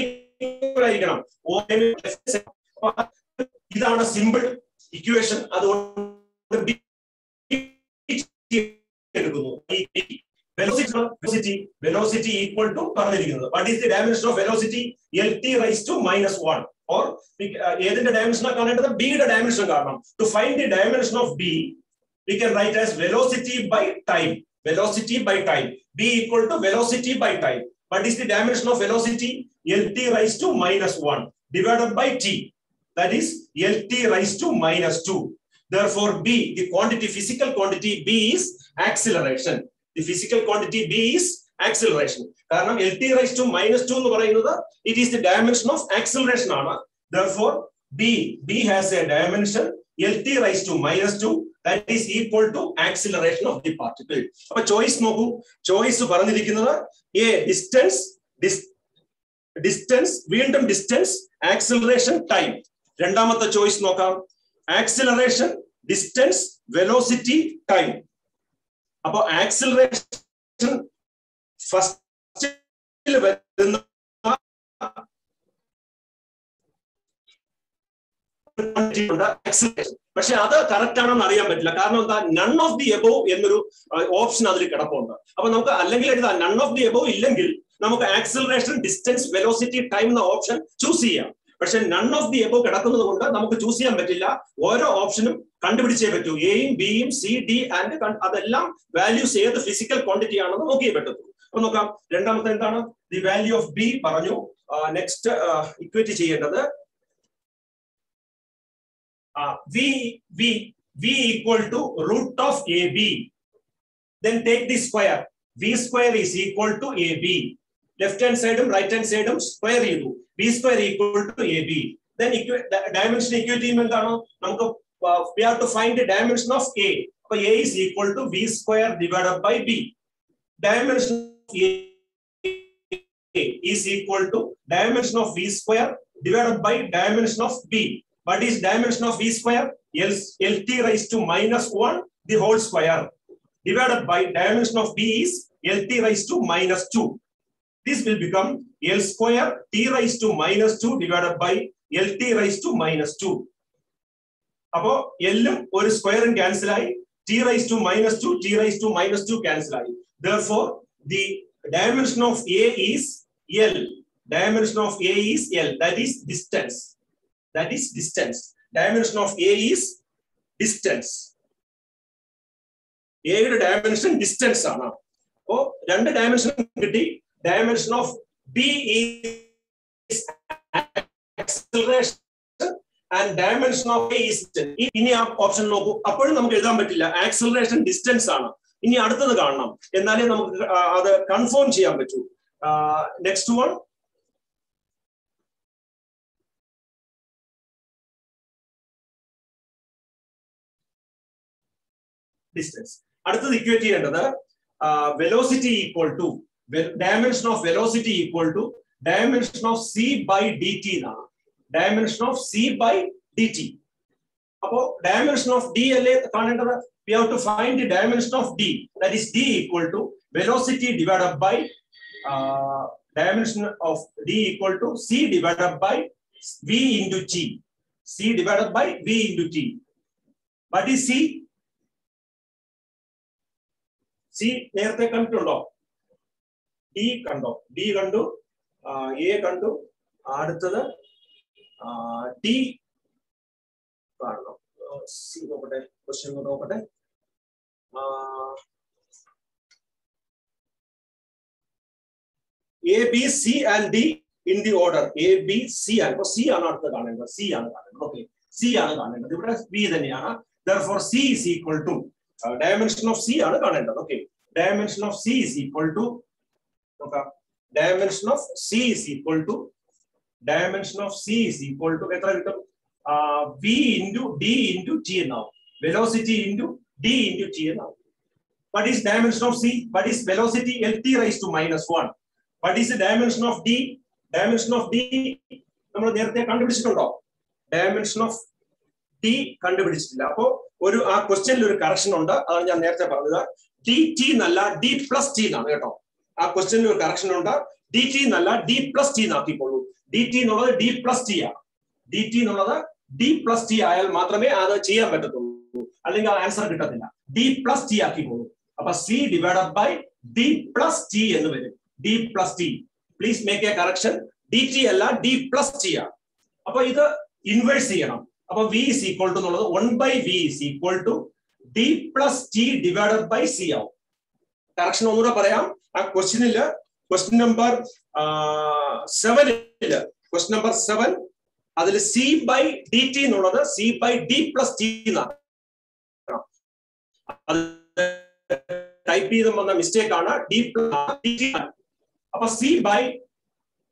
equal ആയിരിക്കണം ഇതാണ് simple equation അതുകൊണ്ട് എടുക്കുന്നു velocity velocity equal to പറഞ്ഞിരിക്കുന്നത് what is the dimension of velocity L T raise to minus one or ഏതിന്റെ ഡയമെൻഷനാണ് കാണേണ്ടത് ബിയുടെ ഡയമെൻഷൻ കാണണം to find the dimension of B we can write as velocity by time velocity by time B equal to velocity by time what is the dimension of velocity lt raised to minus 1 uh, divided by t that is lt raised to minus 2 Therefore, B, the quantity, physical quantity B is acceleration. The physical quantity B is acceleration. കാരണം L T raise to minus two എന്ന് പറയുന്നത് it is the dimension of acceleration ആണ് therefore B B has a dimension L T raise to minus two that is equal to acceleration of the particle അപ്പൊ choice നോക്കൂ choice പറഞ്ഞിരിക്കുന്നത് A distance distance വീണ്ടും distance acceleration time രണ്ടാമത്തെ choice നോക്കാം acceleration distance velocity time അപ്പൊ acceleration ഫസ്റ്റിൽ വരുന്ന പക്ഷെ അത് കറക്റ്റ് ആണെന്ന് അറിയാൻ പറ്റില്ല കാരണം എന്താ നൺ ഓഫ് ദി എബോ എന്നൊരു ഓപ്ഷൻ അതിൽ കിടപ്പുണ്ട് അപ്പൊ നമുക്ക് അല്ലെങ്കിൽ എഴുതാം നൺ ഓഫ് ദി എബോ ഇല്ലെങ്കിൽ നമുക്ക് ആക്സിലറേഷൻ ഡിസ്റ്റൻസ് വെലോസിറ്റി ടൈം എന്ന ഓപ്ഷൻ ചൂസ് ചെയ്യാം പക്ഷെ നൺ ഓഫ് ദി എബോ കിടക്കുന്നത് കൊണ്ട് നമുക്ക് ചൂസ് ചെയ്യാൻ പറ്റില്ല ഓരോ ഓപ്ഷനും കണ്ടുപിടിച്ചേ പറ്റൂ എയും ബിയും സി ഡി ആൻഡ് അതെല്ലാം വാല്യൂസ് ഏത് ഫിസിക്കൽ ക്വാണ്ടിറ്റി ആണെന്ന് നോക്കിയേ പറ്റത്തുള്ളൂ അപ്പൊ നോക്കാം രണ്ടാമത്തെ എന്താണ് ദി വാല്യൂ ഓഫ് ബി പറഞ്ഞു നെക്സ്റ്റ് ഇക്വേറ്റ് ചെയ്യേണ്ടത് V V V equal to root of A B then take the square V square is equal to A B left hand സൈഡും റൈറ്റ് ഹാൻഡ് സൈഡും സ്ക്വയർ ചെയ്തു B square equal to A B then dimension equate ചെയ്യുമ്പോൾ എന്താണ് നമുക്ക് we have to find dimension of A അപ്പൊ A is equal to B square divided by B dimension of A is equal to dimension of v square divided by dimension of b. What is dimension of v square? L, lt raised to minus 1 the whole square divided by dimension of b is lt raised to minus 2. This will become L square t raised to minus 2 divided by LT raised to minus 2. അപ്പോ എല്ലും ഒരു സ്ക്വയറും cancel ആയി T raise to minus two T raise to minus two cancel ആയി therefore the dimension of A is L. Dimension of A is L. That is distance. That is distance. Dimension of A is distance. എയുടെ dimension distance ആണ് അപ്പോ രണ്ട് dimension കിട്ടി dimension of B is acceleration and dimension of ഇനി ആ option നോക്കൂ അപ്പോഴും നമുക്ക് എഴുതാൻ പറ്റില്ല ആക്സിലറേഷൻ ഡിസ്റ്റൻസ് ആണ് ഇനി അടുത്തത് കാണണം എന്നാലേ നമുക്ക് അത് കൺഫേം ചെയ്യാൻ പറ്റൂ നെക്സ്റ്റ് വൺ ഡിസ്റ്റൻസ് അടുത്തത് ഇക്വേറ്റ് ചെയ്യേണ്ടത് velocity equal to dimension of velocity equal to dimension of C by D T എന്നാണ് dimension of C by D T അപ്പോ ഡയമെൻഷൻ ഓഫ് ഡി അല്ലേ കാണേണ്ടത് we have to find the dimension of d that is d equal to velocity divided by uh, dimension of d equal to c divided by v into t c divided by v into t what is c c നേരത്തെ കണ്ടിട്ടുണ്ടോ D കണ്ടോ D കണ്ടു A കണ്ടു അടുത്തത് D കാണണം C നോക്കട്ടെ question നോക്കട്ടെ A B C and D in the order A B C ആണ് അപ്പൊ സി ആണ് അടുത്ത് കാണേണ്ടത് സി ആണ് കാണേണ്ടത് ഓക്കെ സി ആണ് കാണേണ്ടത് ഇവിടെ ബി തന്നെയാണ് therefore C is equal to dimension of C ആണ് കാണേണ്ടത് okay dimension of C is equal to നോക്കാം dimension of C is equal to dimension of C is equal to എത്ര കിട്ടും V into D into T എന്നാവും velocity into D into T എന്നാവും what is dimension of c what is velocity lt raised to minus 1 what is the dimension of d dimension of d നമ്മൾ നേരത്തെ കണ്ടുപിടിച്ചിട്ടുണ്ടോ dimension of T കണ്ടുപിടിച്ചിട്ടില്ല അപ്പോ ഒരു ആ ക്വസ്റ്റ്യനിൽ ഒരു കറക്ഷൻ ഉണ്ട് അതാണ് ഞാൻ നേരത്തെ പറഞ്ഞത് ടി ടി എന്നല്ല ഡി പ്ലസ് ടി എന്നാണ് കേട്ടോ ആ ക്വസ്റ്റ്യനിൽ ഒരു കറക്ഷൻ ഉണ്ട് ഡി ടി എന്നല്ല ഡി പ്ലസ് ടി എന്നാക്കിക്കോളൂ ഡി ടി എന്നുള്ളത് ഡി പ്ലസ് ടി ആണ് ഡി ടി എന്നുള്ളത് ഡി പ്ലസ് ടി ആയാൽ മാത്രമേ അത് ചെയ്യാൻ പറ്റത്തുള്ളൂ അല്ലെങ്കിൽ ആ ആൻസർ കിട്ടത്തില്ല ഡി പ്ലസ് ടി ആക്കിക്കോളൂ അപ്പൊ C divided by D plus T എന്ന് വരും D plus T please make a correction D T അല്ല ഡി പ്ലസ് ടി ആണ് അപ്പൊ ഇത് ഇൻവേഴ്സ് ചെയ്യണം അപ്പൊ വി ഇസ് ഈക്വൽ ടു എന്നുള്ളത് one by V is equal to D plus T divided by C ആവും കറക്ഷൻ ഒന്നുകൂടെ പറയാം ആ ക്വസ്റ്റിനില് ക്വസ്റ്റ്യൻ നമ്പർ സെവനില് ക്വസ്റ്റ്യൻ നമ്പർ സെവൻ അതിൽ സി ബൈ ഡി ടി എന്നുള്ളത് C by D plus T type ചെയ്ത് വന്ന മിസ്റ്റേക്ക് ആണ് ഡി പ്ലസ് അപ്പൊ C by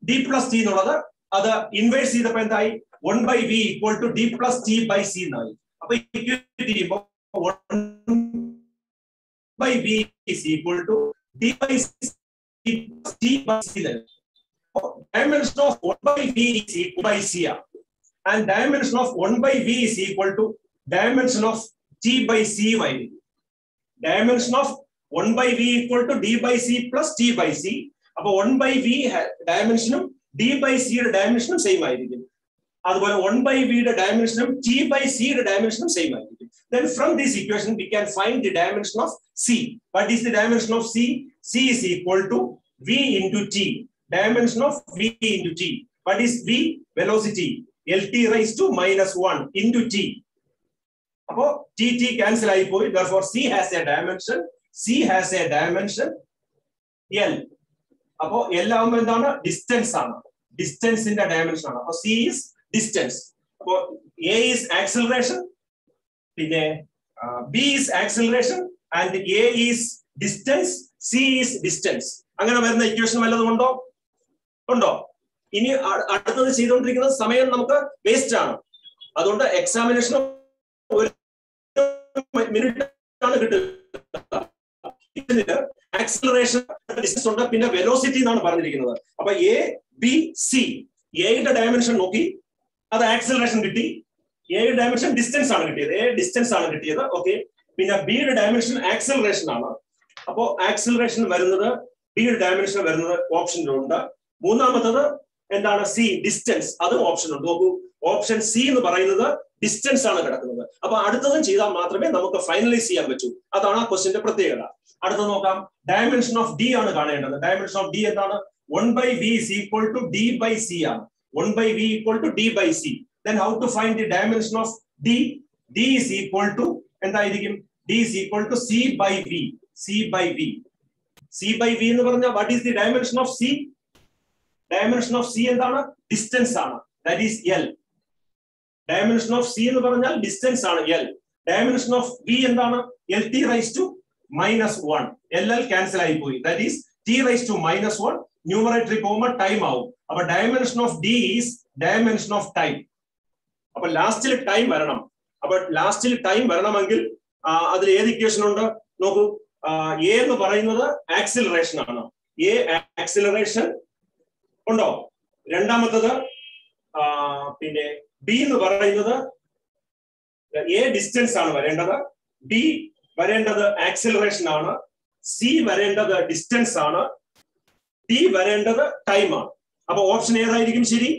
D plus T എന്നുള്ളത് അത് ഇൻവേഴ്സ് ചെയ്തപ്പോ എന്തായി one by V equal to D plus T by C എന്നായി അപ്പൊ equate by V equal to D by T by C dimension of 1 by v is equal by c and dimension of 1 by v is equal to dimension of t by c by v. Dimension of 1 by v equal to d by c plus t by c. അപ്പൊ 1 by v ഡയമെൻഷനും d by c യുടെ ഡയമെൻഷനും same ആയിരിക്കും അതുപോലെ 1 by v യുടെ ഡയമെൻഷനും t by c യുടെ ഡയമെൻഷനും same ആയിരിക്കും then from this equation we can find the dimension of C. What is the dimension of C? C is equal to V into T. Dimension of V into T. What is V? Velocity. LT raised to minus 1 into T. So, T, T cancel point. Therefore, C has a dimension. C has a dimension. L. So, L is distance. Distance in the dimension. So, C is distance. So, A is acceleration. B is acceleration. And A is distance C is distance അങ്ങനെ വരുന്ന equation വല്ലതും ഉണ്ടോ ഉണ്ടോ ഇനി അടുത്തത് ചെയ്തുകൊണ്ടിരിക്കുന്നത് സമയം നമുക്ക് വേസ്റ്റ് ആണ് അതുകൊണ്ട് എക്സാമിനേഷൻ മിനിറ്റ് ആണ് കിട്ടുക ആക്സിലറേഷൻ ഡിസ്റ്റൻസ് ഉണ്ട് പിന്നെ വെലോസിറ്റി എന്നാണ് പറഞ്ഞിരിക്കുന്നത് അപ്പൊ എ ബി സി എയുടെ ഡയമെൻഷൻ നോക്കി അത് ആക്സിലറേഷൻ കിട്ടി എ ഡയമെൻഷൻ ഡിസ്റ്റൻസ് ആണ് കിട്ടിയത് എ ഡിസ്റ്റൻസ് ആണ് കിട്ടിയത് ഓക്കെ പിന്നെ ബിയുടെ ഡയമെൻഷൻ ആക്സലറേഷൻ ആണ് അപ്പോൾ ആക്സലറേഷൻ വരുന്നത് ബിയുടെ ഡയമെൻഷൻ വരുന്നത് ഓപ്ഷനിലുണ്ട് മൂന്നാമത്തത് എന്താണ് സി ഡിസ്റ്റൻസ് അതും ഉണ്ട് നോക്കൂ ഓപ്ഷൻ സി എന്ന് പറയുന്നത് ഡിസ്റ്റൻസ് ആണ് കിടക്കുന്നത് അപ്പൊ അടുത്തതും ചെയ്താൽ മാത്രമേ നമുക്ക് ഫൈനലൈസ് ചെയ്യാൻ പറ്റൂ അതാണ് ആ ക്വസ്റ്റിന്റെ പ്രത്യേകത അടുത്ത നോക്കാം ഡയമെൻഷൻ ഓഫ് ഡി ആണ് കാണേണ്ടത് ഡയമെൻഷൻ ഓഫ് ഡി എന്താണ് one by B is equal to D by C ആണ് one by B equal to D by C then how to find the dimension of D D is equal to എന്തായിരിക്കും D is equal to C by V C by V C by V എന്ന് പറഞ്ഞാൽ what is the dimension of C dimension of C എന്താണ് distance ആണ് that is L dimension of C എന്ന് പറഞ്ഞാൽ distance ആണ് L dimension of V എന്താണ് L T raise to minus one L L cancel ആയി പോയി that is T raise to minus one ന്യൂമറേറ്ററിൽ പോകുമ്പോൾ ടൈം ആവും അപ്പൊ dimension of D is dimension of time അപ്പൊ ലാസ്റ്റിൽ ടൈം വരണം അപ്പൊ ലാസ്റ്റിൽ ടൈം വരണമെങ്കിൽ അതിൽ ഏത് ഇക്വേഷൻ ഉണ്ട് നോക്കൂ എ എന്ന് പറയുന്നത് ആക്സിലറേഷൻ ആണ് എ ആക്സിലറേഷൻ ഉണ്ടോ രണ്ടാമത്തത് പിന്നെ ബി എന്ന് പറയുന്നത് എ ഡിസ്റ്റൻസ് ആണ് വരേണ്ടത് ബി വരേണ്ടത് ആക്സിലറേഷൻ ആണ് സി വരേണ്ടത് ഡിസ്റ്റൻസ് ആണ് ഡി വരേണ്ടത് ടൈമാണ് അപ്പൊ ഓപ്ഷൻ ഏതായിരിക്കും ശരി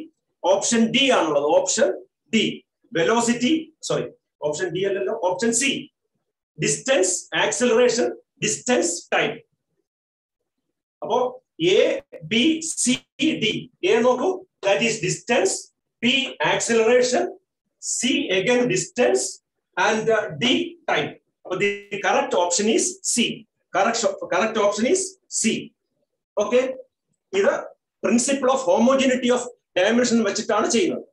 ഓപ്ഷൻ ഡി ആണുള്ളത് option D velocity sorry option D അല്ലല്ലോ option C distance acceleration distance time അപ്പോ A B C D A നോക്കൂ that is distance B acceleration C again distance and D time അപ്പൊ the correct option is C correct option is C okay ഇത് principle of homogeneity of dimension വെച്ചിട്ടാണ് ചെയ്യുന്നത്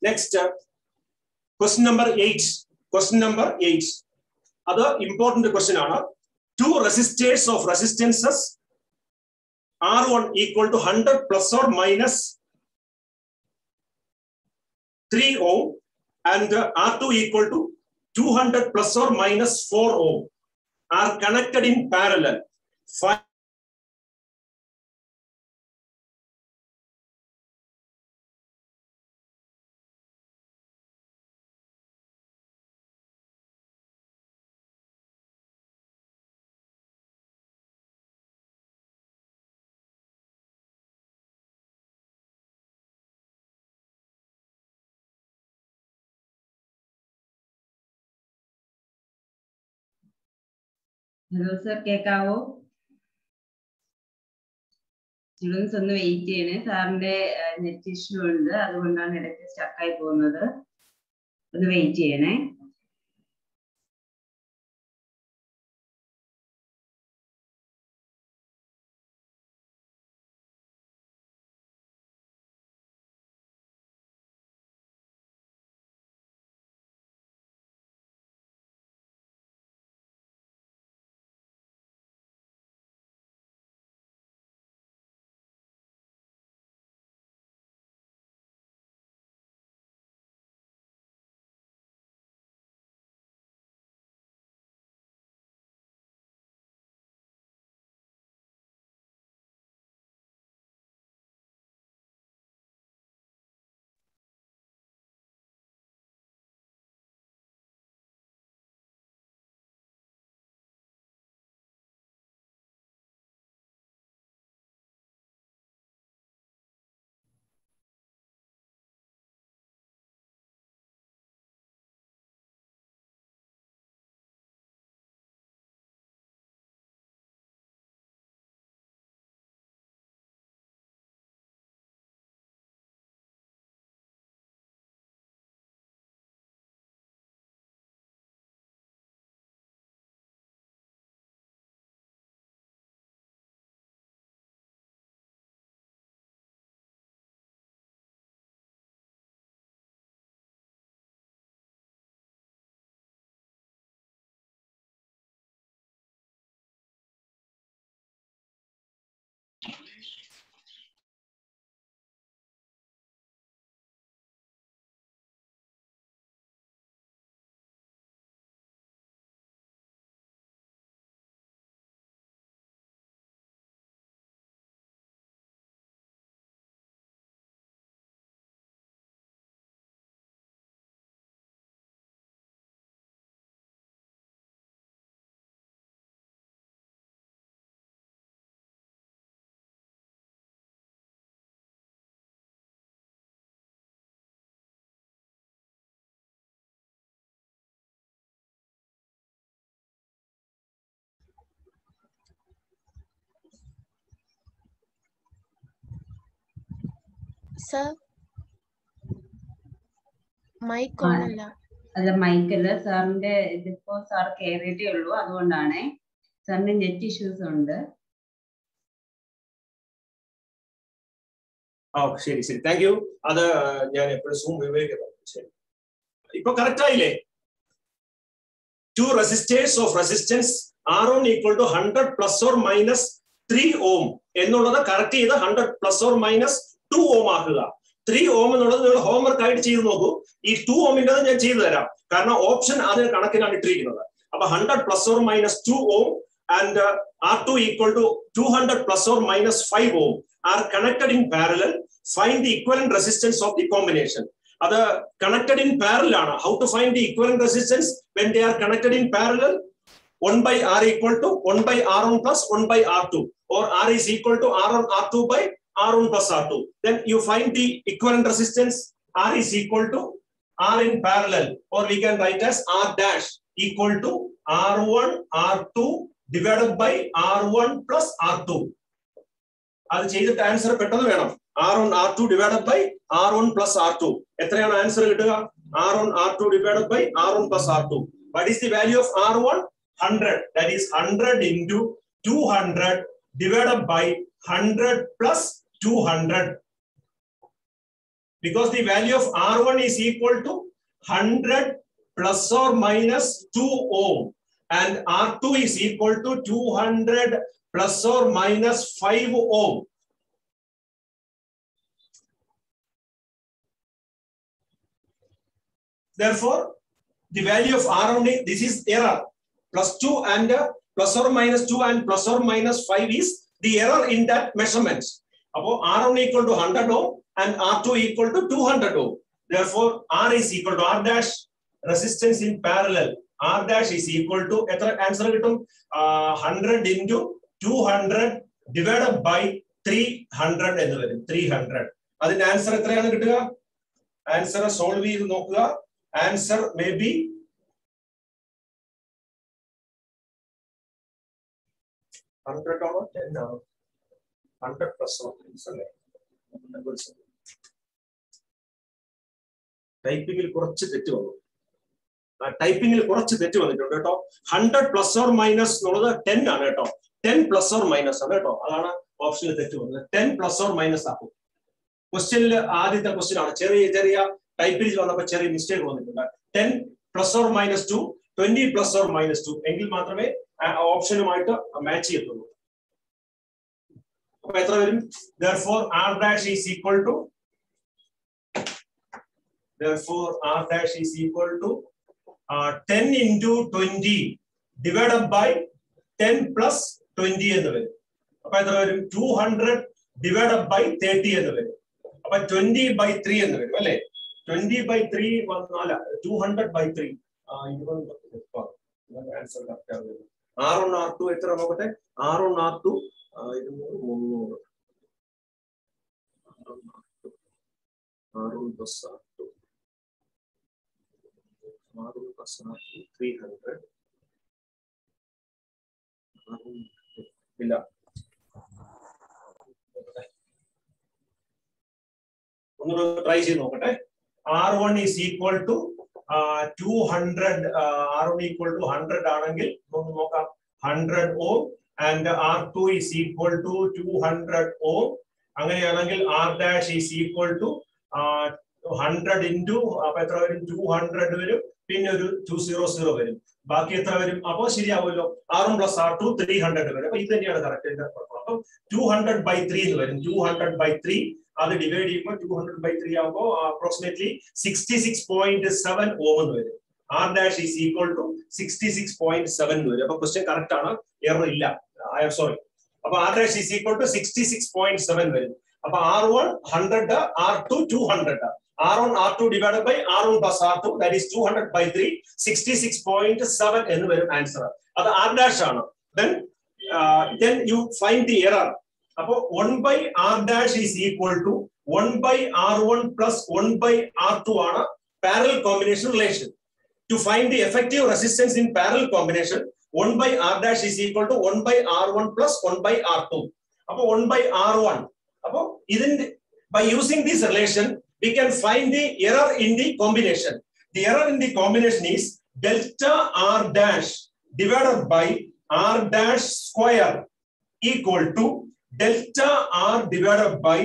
Next, uh, question number eight. Question number eight. Other important question are two resistors of resistances R1 equal to 100 plus or minus 3 ohm and R2 equal to 200 plus or minus 4 ohm are connected in parallel. Find hello sir കേക്കാവോ students ഒന്ന് wait ചെയ്യണേ സാറിന്റെ net issue ഉണ്ട് അതുകൊണ്ടാണ് ഇടയ്ക്ക് സ്റ്റക്കായി പോകുന്നത് ഒന്ന് വെയിറ്റ് ചെയ്യണേ സർ മൈക്ക് ഓണല്ല അല്ല മൈക്ക് അല്ല സാറിന്റെ ഇതിപ്പോ സാർ കയറിയിട്ടേ ഉള്ളൂ അതുകൊണ്ടാണേ സാറിന് നെറ്റ് ഇഷ്യൂസ് ഉണ്ട് ഓ ശരി ശരി താങ്ക് യു അത് ഞാൻ എപ്പോഴും സൂം ഉപയോഗിക്കുന്നുണ്ട് ശരി ഇപ്പൊ കറക്റ്റ് ആയില്ലേ two resistors of resistance R one equal to hundred plus or minus three ohm എന്നുള്ളത് കറക്റ്റ് ചെയ്ത് hundred plus or minus two ohm ആക്കുക ത്രീ ഓം എന്നുള്ളത് നിങ്ങൾ ഹോംവർക്ക് ആയിട്ട് ചെയ്തു നോക്കൂ ഈ ടു ഓമിൻ്റെത് ഞാൻ ചെയ്തു തരാം കാരണം ഓപ്ഷൻ അതിന് കണക്കിലാണ് ഇട്ടിരിക്കുന്നത് അപ്പൊ hundred plus or minus two ohm and R two equal to two hundred plus or minus five ohm are connected in parallel find the equivalent resistance of the combination അത് connected in ആണ് how to find the equivalent resistance when they are connected in parallel one by R equal to one by R one plus one by R two or R is equal to R one R two by r1 plus r2 then you find the equivalent resistance r is equal to r in parallel or we can write as r dash equal to r1 r2 divided by r1 plus r2 അത് ചെയ്തിട്ട് answer പെട്ടെന്ന് വേണം R one R two divided by R one plus R two എത്രയാണ് answer കിട്ടുക R one R two divided by R one plus R two what is the value of R one 100 that is 100 into 200 divided by 100 plus 200 because the value of R1 is equal to 100 plus or minus 2 ohm and R2 is equal to 200 plus or minus 5 ohm. Therefore, the value of R1, this is error, plus 2 and uh, plus or minus 2 and plus or minus 5 is the error in that measurement. അപ്പോ R one equal to hundred ohm and R two equal to two hundred ohm therefore r is equal to r dash resistance in parallel r dash is equal to എത്ര answer കിട്ടും hundred into two hundred divided by three hundred എന്ന് വരും three hundred അതിന്റെ answer എത്രയാണ് കിട്ടുക answer solve ചെയ്ത് നോക്കുക answer may be hundred ആണോ ടെൻ ആണോ ഹൺഡ്രഡ് പ്ലസ് മാർക്കിംഗ്സ് അല്ലേ ടൈപ്പിംഗിൽ കുറച്ച് തെറ്റ് വന്നു ടൈപ്പിംഗിൽ കുറച്ച് തെറ്റ് വന്നിട്ടുണ്ട് കേട്ടോ ഹൺഡ്രഡ് പ്ലസ് ഓർ മൈനസ് എന്നുള്ളത് ടെൻ ആണ് കേട്ടോ ടെൻ പ്ലസ് ഓർ മൈനസ് ആണ് കേട്ടോ അതാണ് ഓപ്ഷനിൽ തെറ്റ് വന്നത് ടെൻ പ്ലസ് ഓർ മൈനസ് ആക്കും ക്വസ്റ്റ്യനിൽ ആദ്യത്തെ ക്വസ്റ്റ്യൻ ആണ് ചെറിയ ചെറിയ ടൈപ്പിൽ വന്നപ്പോൾ ചെറിയ മിസ്റ്റേക്ക് വന്നിട്ടുണ്ട് ten plus or minus two twenty plus or minus two എങ്കിൽ മാത്രമേ ഓപ്ഷനുമായിട്ട് മാച്ച് ചെയ്യത്തുള്ളൂ എത്ര വരും therefore r dash is equal to therefore r dash is equal to uh, 10 into 20 divided by 10 plus 20 എന്ന് വരും അപ്പൊ എത്ര വരും 200 divided by 30 എന്ന് വരും അപ്പൊ 20 by 3 എന്ന് വരും അല്ലെ 20 by 3 വന്നാൽ 200 by 3 ആൻസർ കറക്റ്റ് ആവുന്നത് ಆರು ನಾಲ್ಕು ಎತ್ತರ ಹೋಗುತ್ತೆ ಆರು ನಾಲ್ಕು ಆರು ಪ್ಲಸ್ ತ್ರೀ ಹಂಡ್ರೆಡ್ ಇಲ್ಲ ట్రై చేయండి ఒకటే R two hundred R one two hundred ആണെങ്കിൽ നമുക്ക് നോക്കാം hundred ohm and R two is equal to two hundred ohm അങ്ങനെയാണെങ്കിൽ R dash is equal to hundred into അപ്പൊ എത്ര വരും ടു ഹൺഡ്രഡ് വരും പിന്നെ ഒരു ടു സീറോ സീറോ വരും ബാക്കി എത്ര വരും അപ്പോൾ ശരിയാവുമല്ലോ ആറും plus R two three hundred വരും അപ്പൊ ഇത് തന്നെയാണ് കറക്റ്റ് അപ്പം ടു ഹൺഡ്രഡ് ബൈ ത്രീ എന്ന് വരും ടു ഹൺഡ്രഡ് ബൈ ത്രീ അത് ഡിവൈഡ് ചെയ്യുമ്പോൾ ടു ഹൺഡ്രഡ് ബൈ ത്രീ ആകുമ്പോൾ approximately sixty six point seven ohm എന്ന് വരും R dash is equal to sixty six point seven എന്ന് വരും അപ്പൊ ക്വസ്റ്റ്യൻ കറക്റ്റ് ആണ് എറർ ഇല്ല സോറി അപ്പൊ R dash is equal to sixty six point seven വരും അപ്പൊ R one hundred R two two hundred R one R two divide by R one plus R two that is two hundred by three sixty six point seven എന്ന് വരും answer അത് R dash ആണ് then Then you find the error അപ്പോ one by R dash is equal to one by R one plus one by R two ആണ് parallel combination relation to find the effective resistance in parallel combination one by R dash is equal to one by R one plus one by R two അപ്പൊ one by R one അപ്പൊ ഇതിന്റെ By using this relation, we can find the error in the combination. The error in the combination is delta r dash divided by r dash square equal to delta r divided by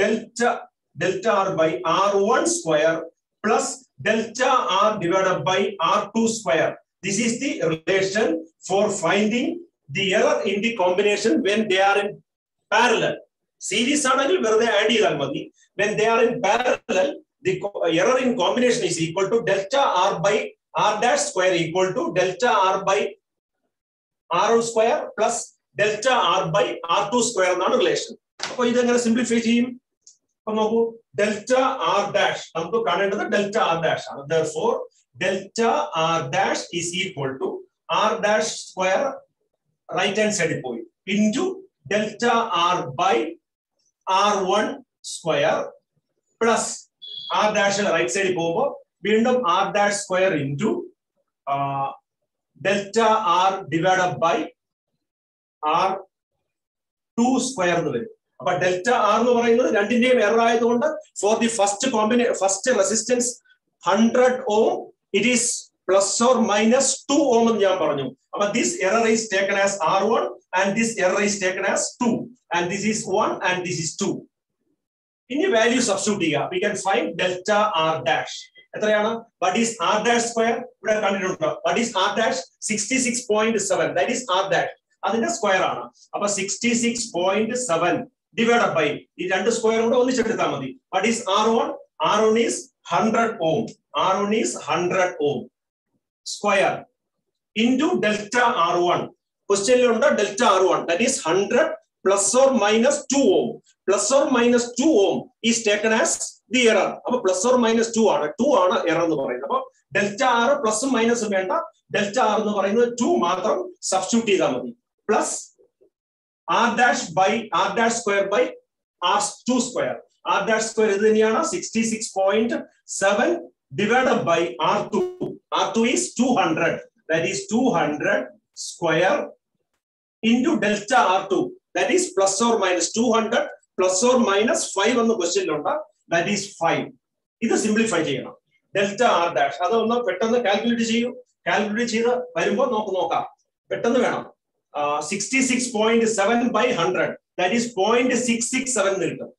delta delta r by r1 square plus delta r divided by r2 square. This is the relation for finding the error in the combination when they are in parallel. Series ആണെങ്കിൽ വെറുതെ add ചെയ്താൽ മതി when they are in parallel the co- error in combination is equal to delta r by r dash square equal to delta r by R ഔ square plus delta R by R two square എന്നാണ് relation അപ്പൊ ഇതെങ്ങനെ simplify ചെയ്യും അപ്പൊ നോക്കൂ delta R dash നമുക്ക് കാണേണ്ടത് delta R dash ആണ് for delta R dash is equal to R dash square right hand സൈഡിൽ പോയി into delta R by R one square plus R dash right സൈഡിൽ പോകുമ്പോൾ വീണ്ടും R dash square into delta R divide by R two square എന്ന് വരും അപ്പൊ delta R എന്ന് പറയുന്നത് രണ്ടിന്റെയും എറർ ആയതുകൊണ്ട് for the first combine first resistance hundred ohm it is plus or minus two ohm എന്ന് ഞാൻ പറഞ്ഞു അപ്പൊ this error is taken as R one and this error is taken as two and this is one and this is two ഇനി value substitute ചെയ്യുക we can find delta R dash എത്രയാണ് what is R dash square ഇവിടെ കണ്ടിട്ടുണ്ടോ what is R dash sixty six point seven that is R dash അതിന്റെ square ആണ് അപ്പൊ sixty six point seven divide by ഈ രണ്ട് square കൂടെ ഒന്നിച്ചെടുത്താൽ മതി what is R one R one is hundred ohm R one is hundred ohm square into delta R one ക്വസ്റ്റ്യനിലുണ്ട് delta R one that is hundred plus or minus two ohm plus or minus two ohm is taken as the error അപ്പൊ plus or minus two ആണ് two ആണ് error എന്ന് പറയുന്നത് അപ്പൊ delta R പ്ലസും മൈനസും വേണ്ട delta R എന്ന് പറയുന്നത് ടു മാത്രം സബ്സ്റ്റിറ്റ്യൂട്ട് ചെയ്താൽ മതി plus R dash by R dash square by R two square R dash square ഇത് തന്നെയാണ് sixty six point seven divide by R two R two is two hundred that is two hundred square into delta R two that is plus or minus two hundred plus or minus five എന്ന ക്വസ്റ്റ്യനിലുണ്ട് that is five ഇത് simplify ചെയ്യണം delta R dash അതൊന്ന് പെട്ടെന്ന് calculate ചെയ്യൂ calculate ചെയ്ത് വരുമ്പോൾ നോക്ക് നോക്കാം പെട്ടെന്ന് വേണം sixty six point seven by hundred that is point six six seven കിട്ടും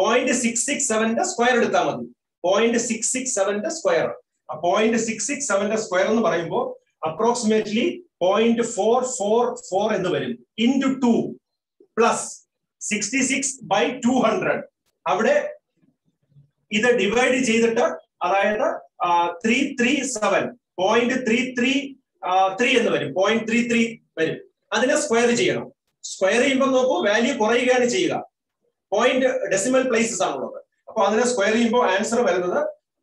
പോയിന്റ് സിക്സ് സിക്സ് സെവന്റെ സ്ക്വയർ എടുത്താൽ മതി പോയിന്റ് സിക്സ് സിക്സ് സെവന്റെ സ്ക്വയർ പോയിന്റ് സിക്സ് സിക്സ് സെവന്റെ സ്ക്വയർ എന്ന് പറയുമ്പോൾ approximately point four four four എന്ന് വരും into two plus sixty six by two hundred അവിടെ ഇത് ഡിവൈഡ് ചെയ്തിട്ട് അതായത് three three seven point three three three എന്ന് വരും പോയിന്റ് ത്രീ ത്രീ വരും അതിനെ സ്ക്വയർ ചെയ്യണം സ്ക്വയർ ചെയ്യുമ്പോൾ നോക്കൂ വാല്യൂ കുറയുകയാണ് ചെയ്യുക പോയിന്റ് ഡെസിമൽ പ്ലേസസ് ആണുള്ളത് അപ്പൊ അതിനെ സ്ക്വയർ ചെയ്യുമ്പോൾ ആൻസർ വരുന്നത്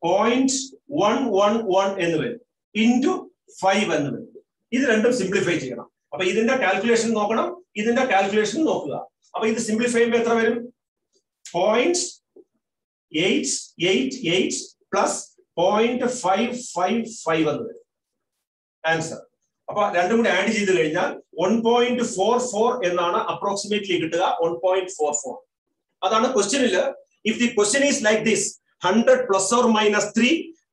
പോയിന്റ് വൺ വൺ വൺ എന്ന് വരും ഇൻറ്റു ഫൈവ് എന്ന് വരും ഇത് രണ്ടും സിംപ്ലിഫൈ ചെയ്യണം അപ്പൊ ഇതിന്റെ കാൽക്കുലേഷൻ നോക്കണം ഇതിന്റെ കാൽക്കുലേഷൻ നോക്കുക അപ്പൊ ഇത് സിംപ്ലിഫൈ ചെയ്യുമ്പോൾ എത്ര വരും point eight eight eight plus point five five five എന്ന് വരും ആൻസർ അപ്പൊ രണ്ടും കൂടി ആഡ് ചെയ്ത് കഴിഞ്ഞാൽ വൺ പോയിന്റ് ഫോർ ഫോർ എന്നാണ് അപ്രോക്സിമേറ്റ്ലി കിട്ടുക വൺ പോയിന്റ് ഫോർ ഫോർ അതാണ് ക്വസ്റ്റ്യനിൽ if the question is like this hundred plus or minus three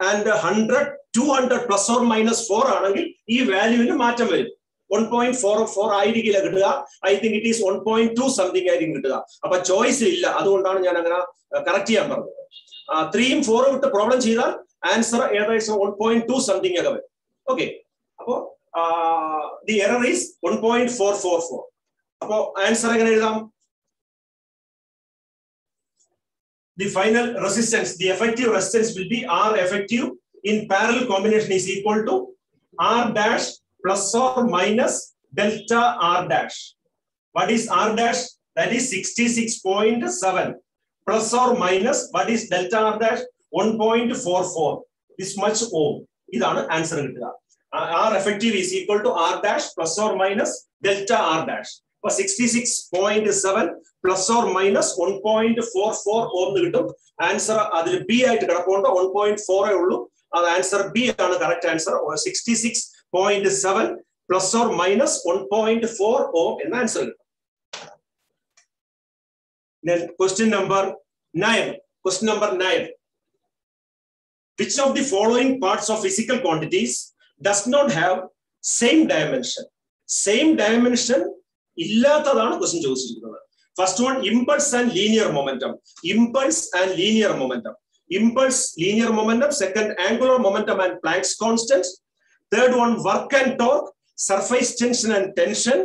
and hundred two hundred plus or minus four ആണെങ്കിൽ ഈ വാല്യൂവിന് മാറ്റം വരും വൺ പോയിന്റ് ഫോർ ഫോർ ആയിരിക്കില്ല കിട്ടുക I think it is one point two something ആയിരിക്കും കിട്ടുക അപ്പൊ ചോയ്സ് ഇല്ല അതുകൊണ്ടാണ് ഞാൻ അങ്ങനെ കറക്റ്റ് ചെയ്യാൻ പറഞ്ഞത് ത്രീയും ഫോറും ഇട്ട് പ്രോബ്ലം ചെയ്താൽ ആൻസർ ഏകദേശം വൺ പോയിന്റ് ടു സംതിങ് ഒക്കെ വരും ഓക്കെ അപ്പോ the error is one point four four four അപ്പോ ആൻസർ എങ്ങനെ എഴുതാം the final resistance, the effective resistance will be R effective in parallel combination is equal to R dash plus or minus delta R dash. What is R dash? That is 66.7 plus or minus what is delta R dash? 1.44. This much ohm. ഇതാണ് answer കിട്ടുക R effective is equal to R dash plus or minus delta R dash അപ്പൊ sixty six point seven plus or minus one point four four ohm കിട്ടും answer അതിൽ B ആയിട്ട് കിടപ്പുണ്ട് one point ഫോറേ ഉള്ളൂ അത് answer B ആണ് correct answer sixty six Point seven plus or minus one point four ohm എന്ന answer കിട്ടും question number nine. Question number nine. Which of the following parts of physical quantities does not have same dimension? Same dimension ഇല്ലാത്തതാണ് question ചോദിച്ചിരിക്കുന്നത് first one impulse and linear momentum impulse and linear momentum impulse linear momentum second angular momentum and Planck's constant third one work and torque surface tension and tension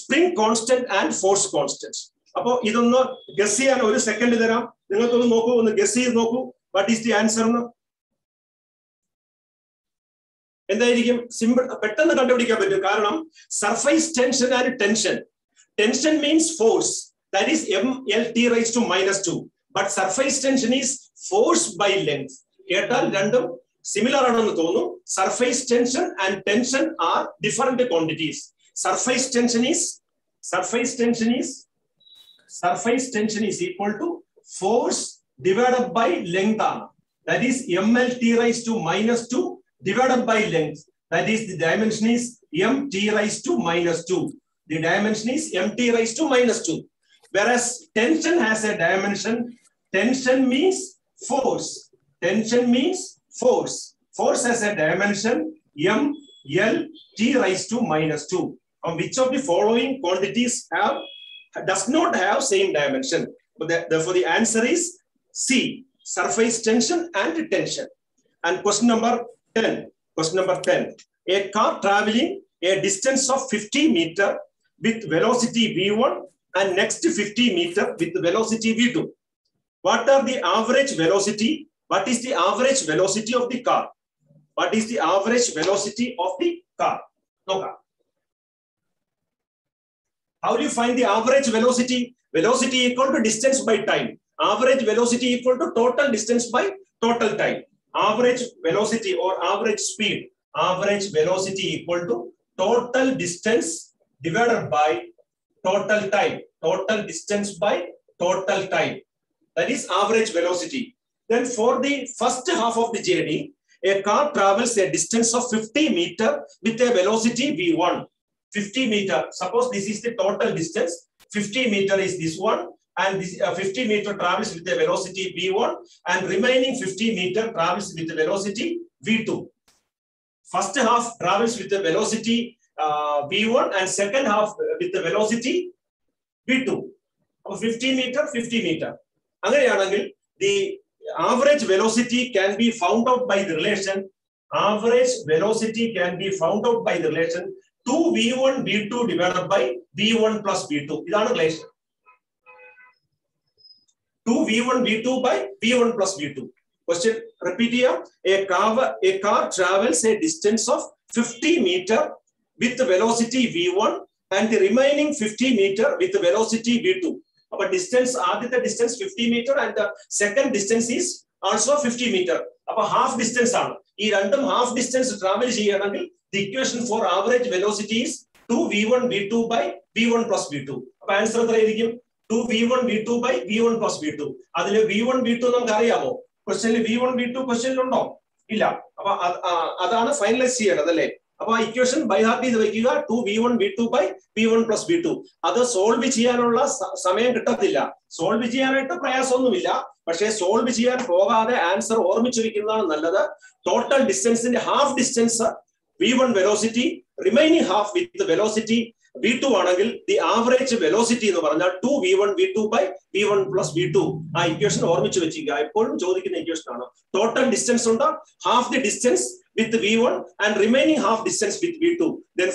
spring constant and force constant അപ്പോ ഇതൊന്ന് guess ചെയ്യാൻ ഒരു second തരാം നിങ്ങൾക്കൊന്ന് നോക്കൂ ഒന്ന് guess ചെയ്ത് നോക്കൂ വാട്ട് ഈസ് ദി ആൻസർ എന്ന് എന്തായിരിക്കും സിമ്പിൾ പെട്ടെന്ന് കണ്ടുപിടിക്കാൻ പറ്റും കാരണം surface tension and tension tension means force that is M L T raise to minus two but surface tension is force by length കേട്ടാൽ രണ്ടും സിമിലർ ആണെന്ന് തോന്നുന്നു surface tension and tension are different quantities surface tension is surface tension is surface tension is equal to force divided by length ആണ് that is M L T raise to minus two divided by length. That is the dimension is mt raised to minus 2. The dimension is mt raised to minus 2. Whereas tension has a dimension. Tension means force. Tension means force. Force has a dimension m, l, t raised to minus 2. On which of the following quantities have does not have same dimension? But the, therefore, the answer is C, surface tension and tension. And question number 10. Question number 10. A car traveling a distance of 50 meter with velocity v1 and next 50 meter with velocity v2. What are the average velocity what is the average velocity of the car? What is the average velocity of the car? No car. How do you find the average velocity? Velocity equal to distance by time. Average velocity equal to total distance by total time. Average velocity or average speed. Average velocity equal to total distance divided by total time. Total distance by total time. That is average velocity. Then for the first half of the journey, a car travels a distance of 50 meter with a velocity v1. 50 meter. Suppose this is the total distance. 50 meter is this one. And this uh, 50 meter travels with a velocity v1 and remaining 50 meter travels with a velocity v2. First half travels with a velocity uh, v1 and second half with the velocity v2. അപ്പൊ 50 meter, 50 meter. അങ്ങനെയാണെങ്കിൽ the average velocity can be found out by the relation. Average velocity can be found out by the relation 2 V1 V2 divided by V1 plus V2. This relation. 2 V1 V2 by V1 plus V2. Question, repeat here. A car, a car travels a distance of 50 meter with the velocity V1 and the remaining 50 meter with the velocity V2. അപ്പൊ distance ആദ്യത്തെ distance fifty metre and second distance is also fifty metre അപ്പൊ half distance ആണ് ഈ രണ്ടും half distance travel ചെയ്യണമെങ്കിൽ the equation for average velocity is two v one v two by v one plus v two അപ്പൊ answer എത്രയായിരിക്കും two v one v two by v one plus v two അതിൽ V one V two നമുക്ക് അറിയാമോ ക്വസ്റ്റനിൽ V one V two ഉണ്ടോ ഇല്ല അപ്പൊ അതാണ് ഫൈനലൈസ് ചെയ്യേണ്ടത് അല്ലേ അപ്പൊ ആ ഇക്വേഷൻ ബൈ ഹാർട്ട് ചെയ്ത് വെക്കുക two V one B two by B one plus B two അത് സോൾവ് ചെയ്യാനുള്ള സമയം കിട്ടത്തില്ല സോൾവ് ചെയ്യാനായിട്ട് പ്രയാസമൊന്നുമില്ല പക്ഷേ സോൾവ് ചെയ്യാൻ പോകാതെ ആൻസർ ഓർമ്മിച്ചു വെക്കുന്നതാണ് നല്ലത് total ഡിസ്റ്റൻസിന്റെ half distance V one velocity remaining half with velocity V two ആണെങ്കിൽ ദി ആവറേജ് വെലോസിറ്റി എന്ന് പറഞ്ഞാൽ two V one V two by V one plus V two ആ ഇക്വേഷൻ ഓർമ്മിച്ച് വെച്ചിരിക്കുക എപ്പോഴും ചോദിക്കുന്ന ഇക്വേഷൻ ആണ് ടോട്ടൽ ഡിസ്റ്റൻസ് ഉണ്ട് half the distance with V1 and remaining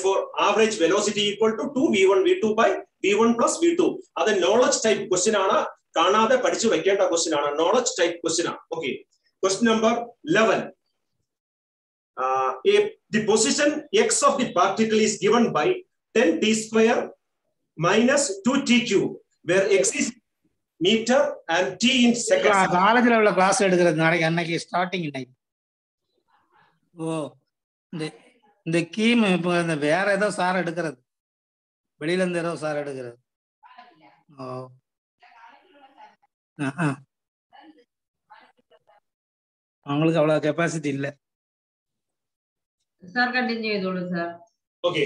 for average velocity V2. Two two V one V two V1 V2 one plus V two അത് knowledge type question ആണ് കാണാതെ പഠിച്ചു വെക്കേണ്ട ക്വസ്റ്റ്യൻ ആണ് നോളജ് ടൈപ്പ് ക്വസ്റ്റ്യൻ ആണ് okay question number eleven the position X of the particle is given by 10t square minus 2t cube, where x is meter and t in seconds. காலேஜ்ல உள்ள class எடுக்கிறது நாளைக்கு அன்னைக்கு starting time ஓ இந்த இந்த கீம் இப்போ இந்த வேற ஏதோ சார் எடுக்கிறது வெளியில இருந்து ஏதோ சார் எடுக்கிறது ஓ அவங்களுக்கு அவ்வளவு கெப்பாசிட்டி இல்ல சார் கண்டினியூ இதோட சார் ஓகே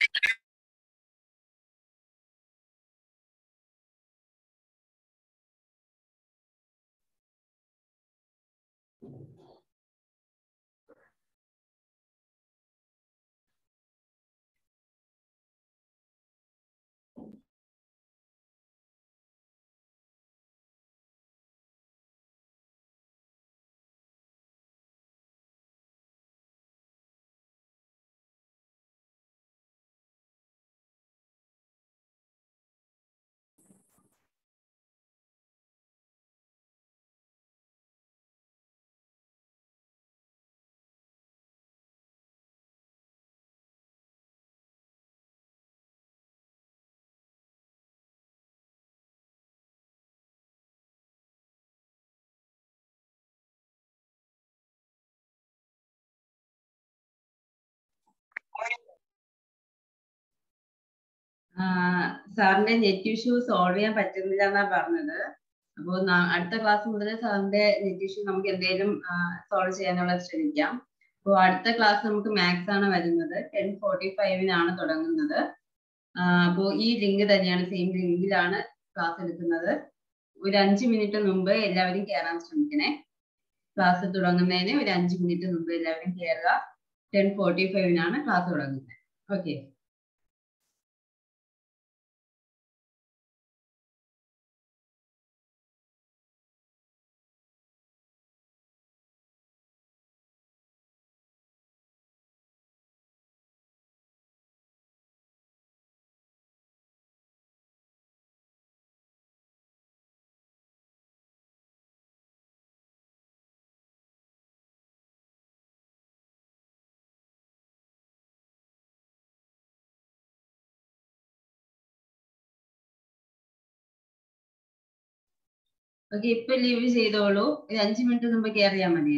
ハハハハ സാറിന്റെ നെറ്റ് ഇഷ്യൂ സോൾവ് ചെയ്യാൻ പറ്റുന്നില്ല എന്നാ പറഞ്ഞത് അപ്പോൾ അടുത്ത ക്ലാസ് മുതൽ സാറിന്റെ നെറ്റ് ഇഷ്യൂ നമുക്ക് എന്തെങ്കിലും സോൾവ് ചെയ്യാനുള്ള ശ്രമിക്കാം അപ്പോ അടുത്ത ക്ലാസ് നമുക്ക് മാത്സ് ആണ് വരുന്നത് ടെൻ ഫോർട്ടി ഫൈവിനാണ് തുടങ്ങുന്നത് അപ്പോ ഈ ലിങ്ക് തന്നെയാണ് സെയിം ലിങ്കിലാണ് ക്ലാസ് എടുക്കുന്നത് ഒരു അഞ്ച് മിനിറ്റ് മുമ്പ് എല്ലാവരും കയറാൻ ശ്രമിക്കണേ ക്ലാസ് തുടങ്ങുന്നതിന് ഒരു അഞ്ച് മിനിറ്റ് മുമ്പ് എല്ലാവരും കയറുക ടെൻ ഫോർട്ടി ഫൈവിനാണ് ക്ലാസ് തുടങ്ങുന്നത് ഓക്കെ ഓക്കെ ഇപ്പൊ ലീവ് ചെയ്തോളൂ ഇത് അഞ്ചു മിനിറ്റ് മുമ്പ് കേറിയാ മതി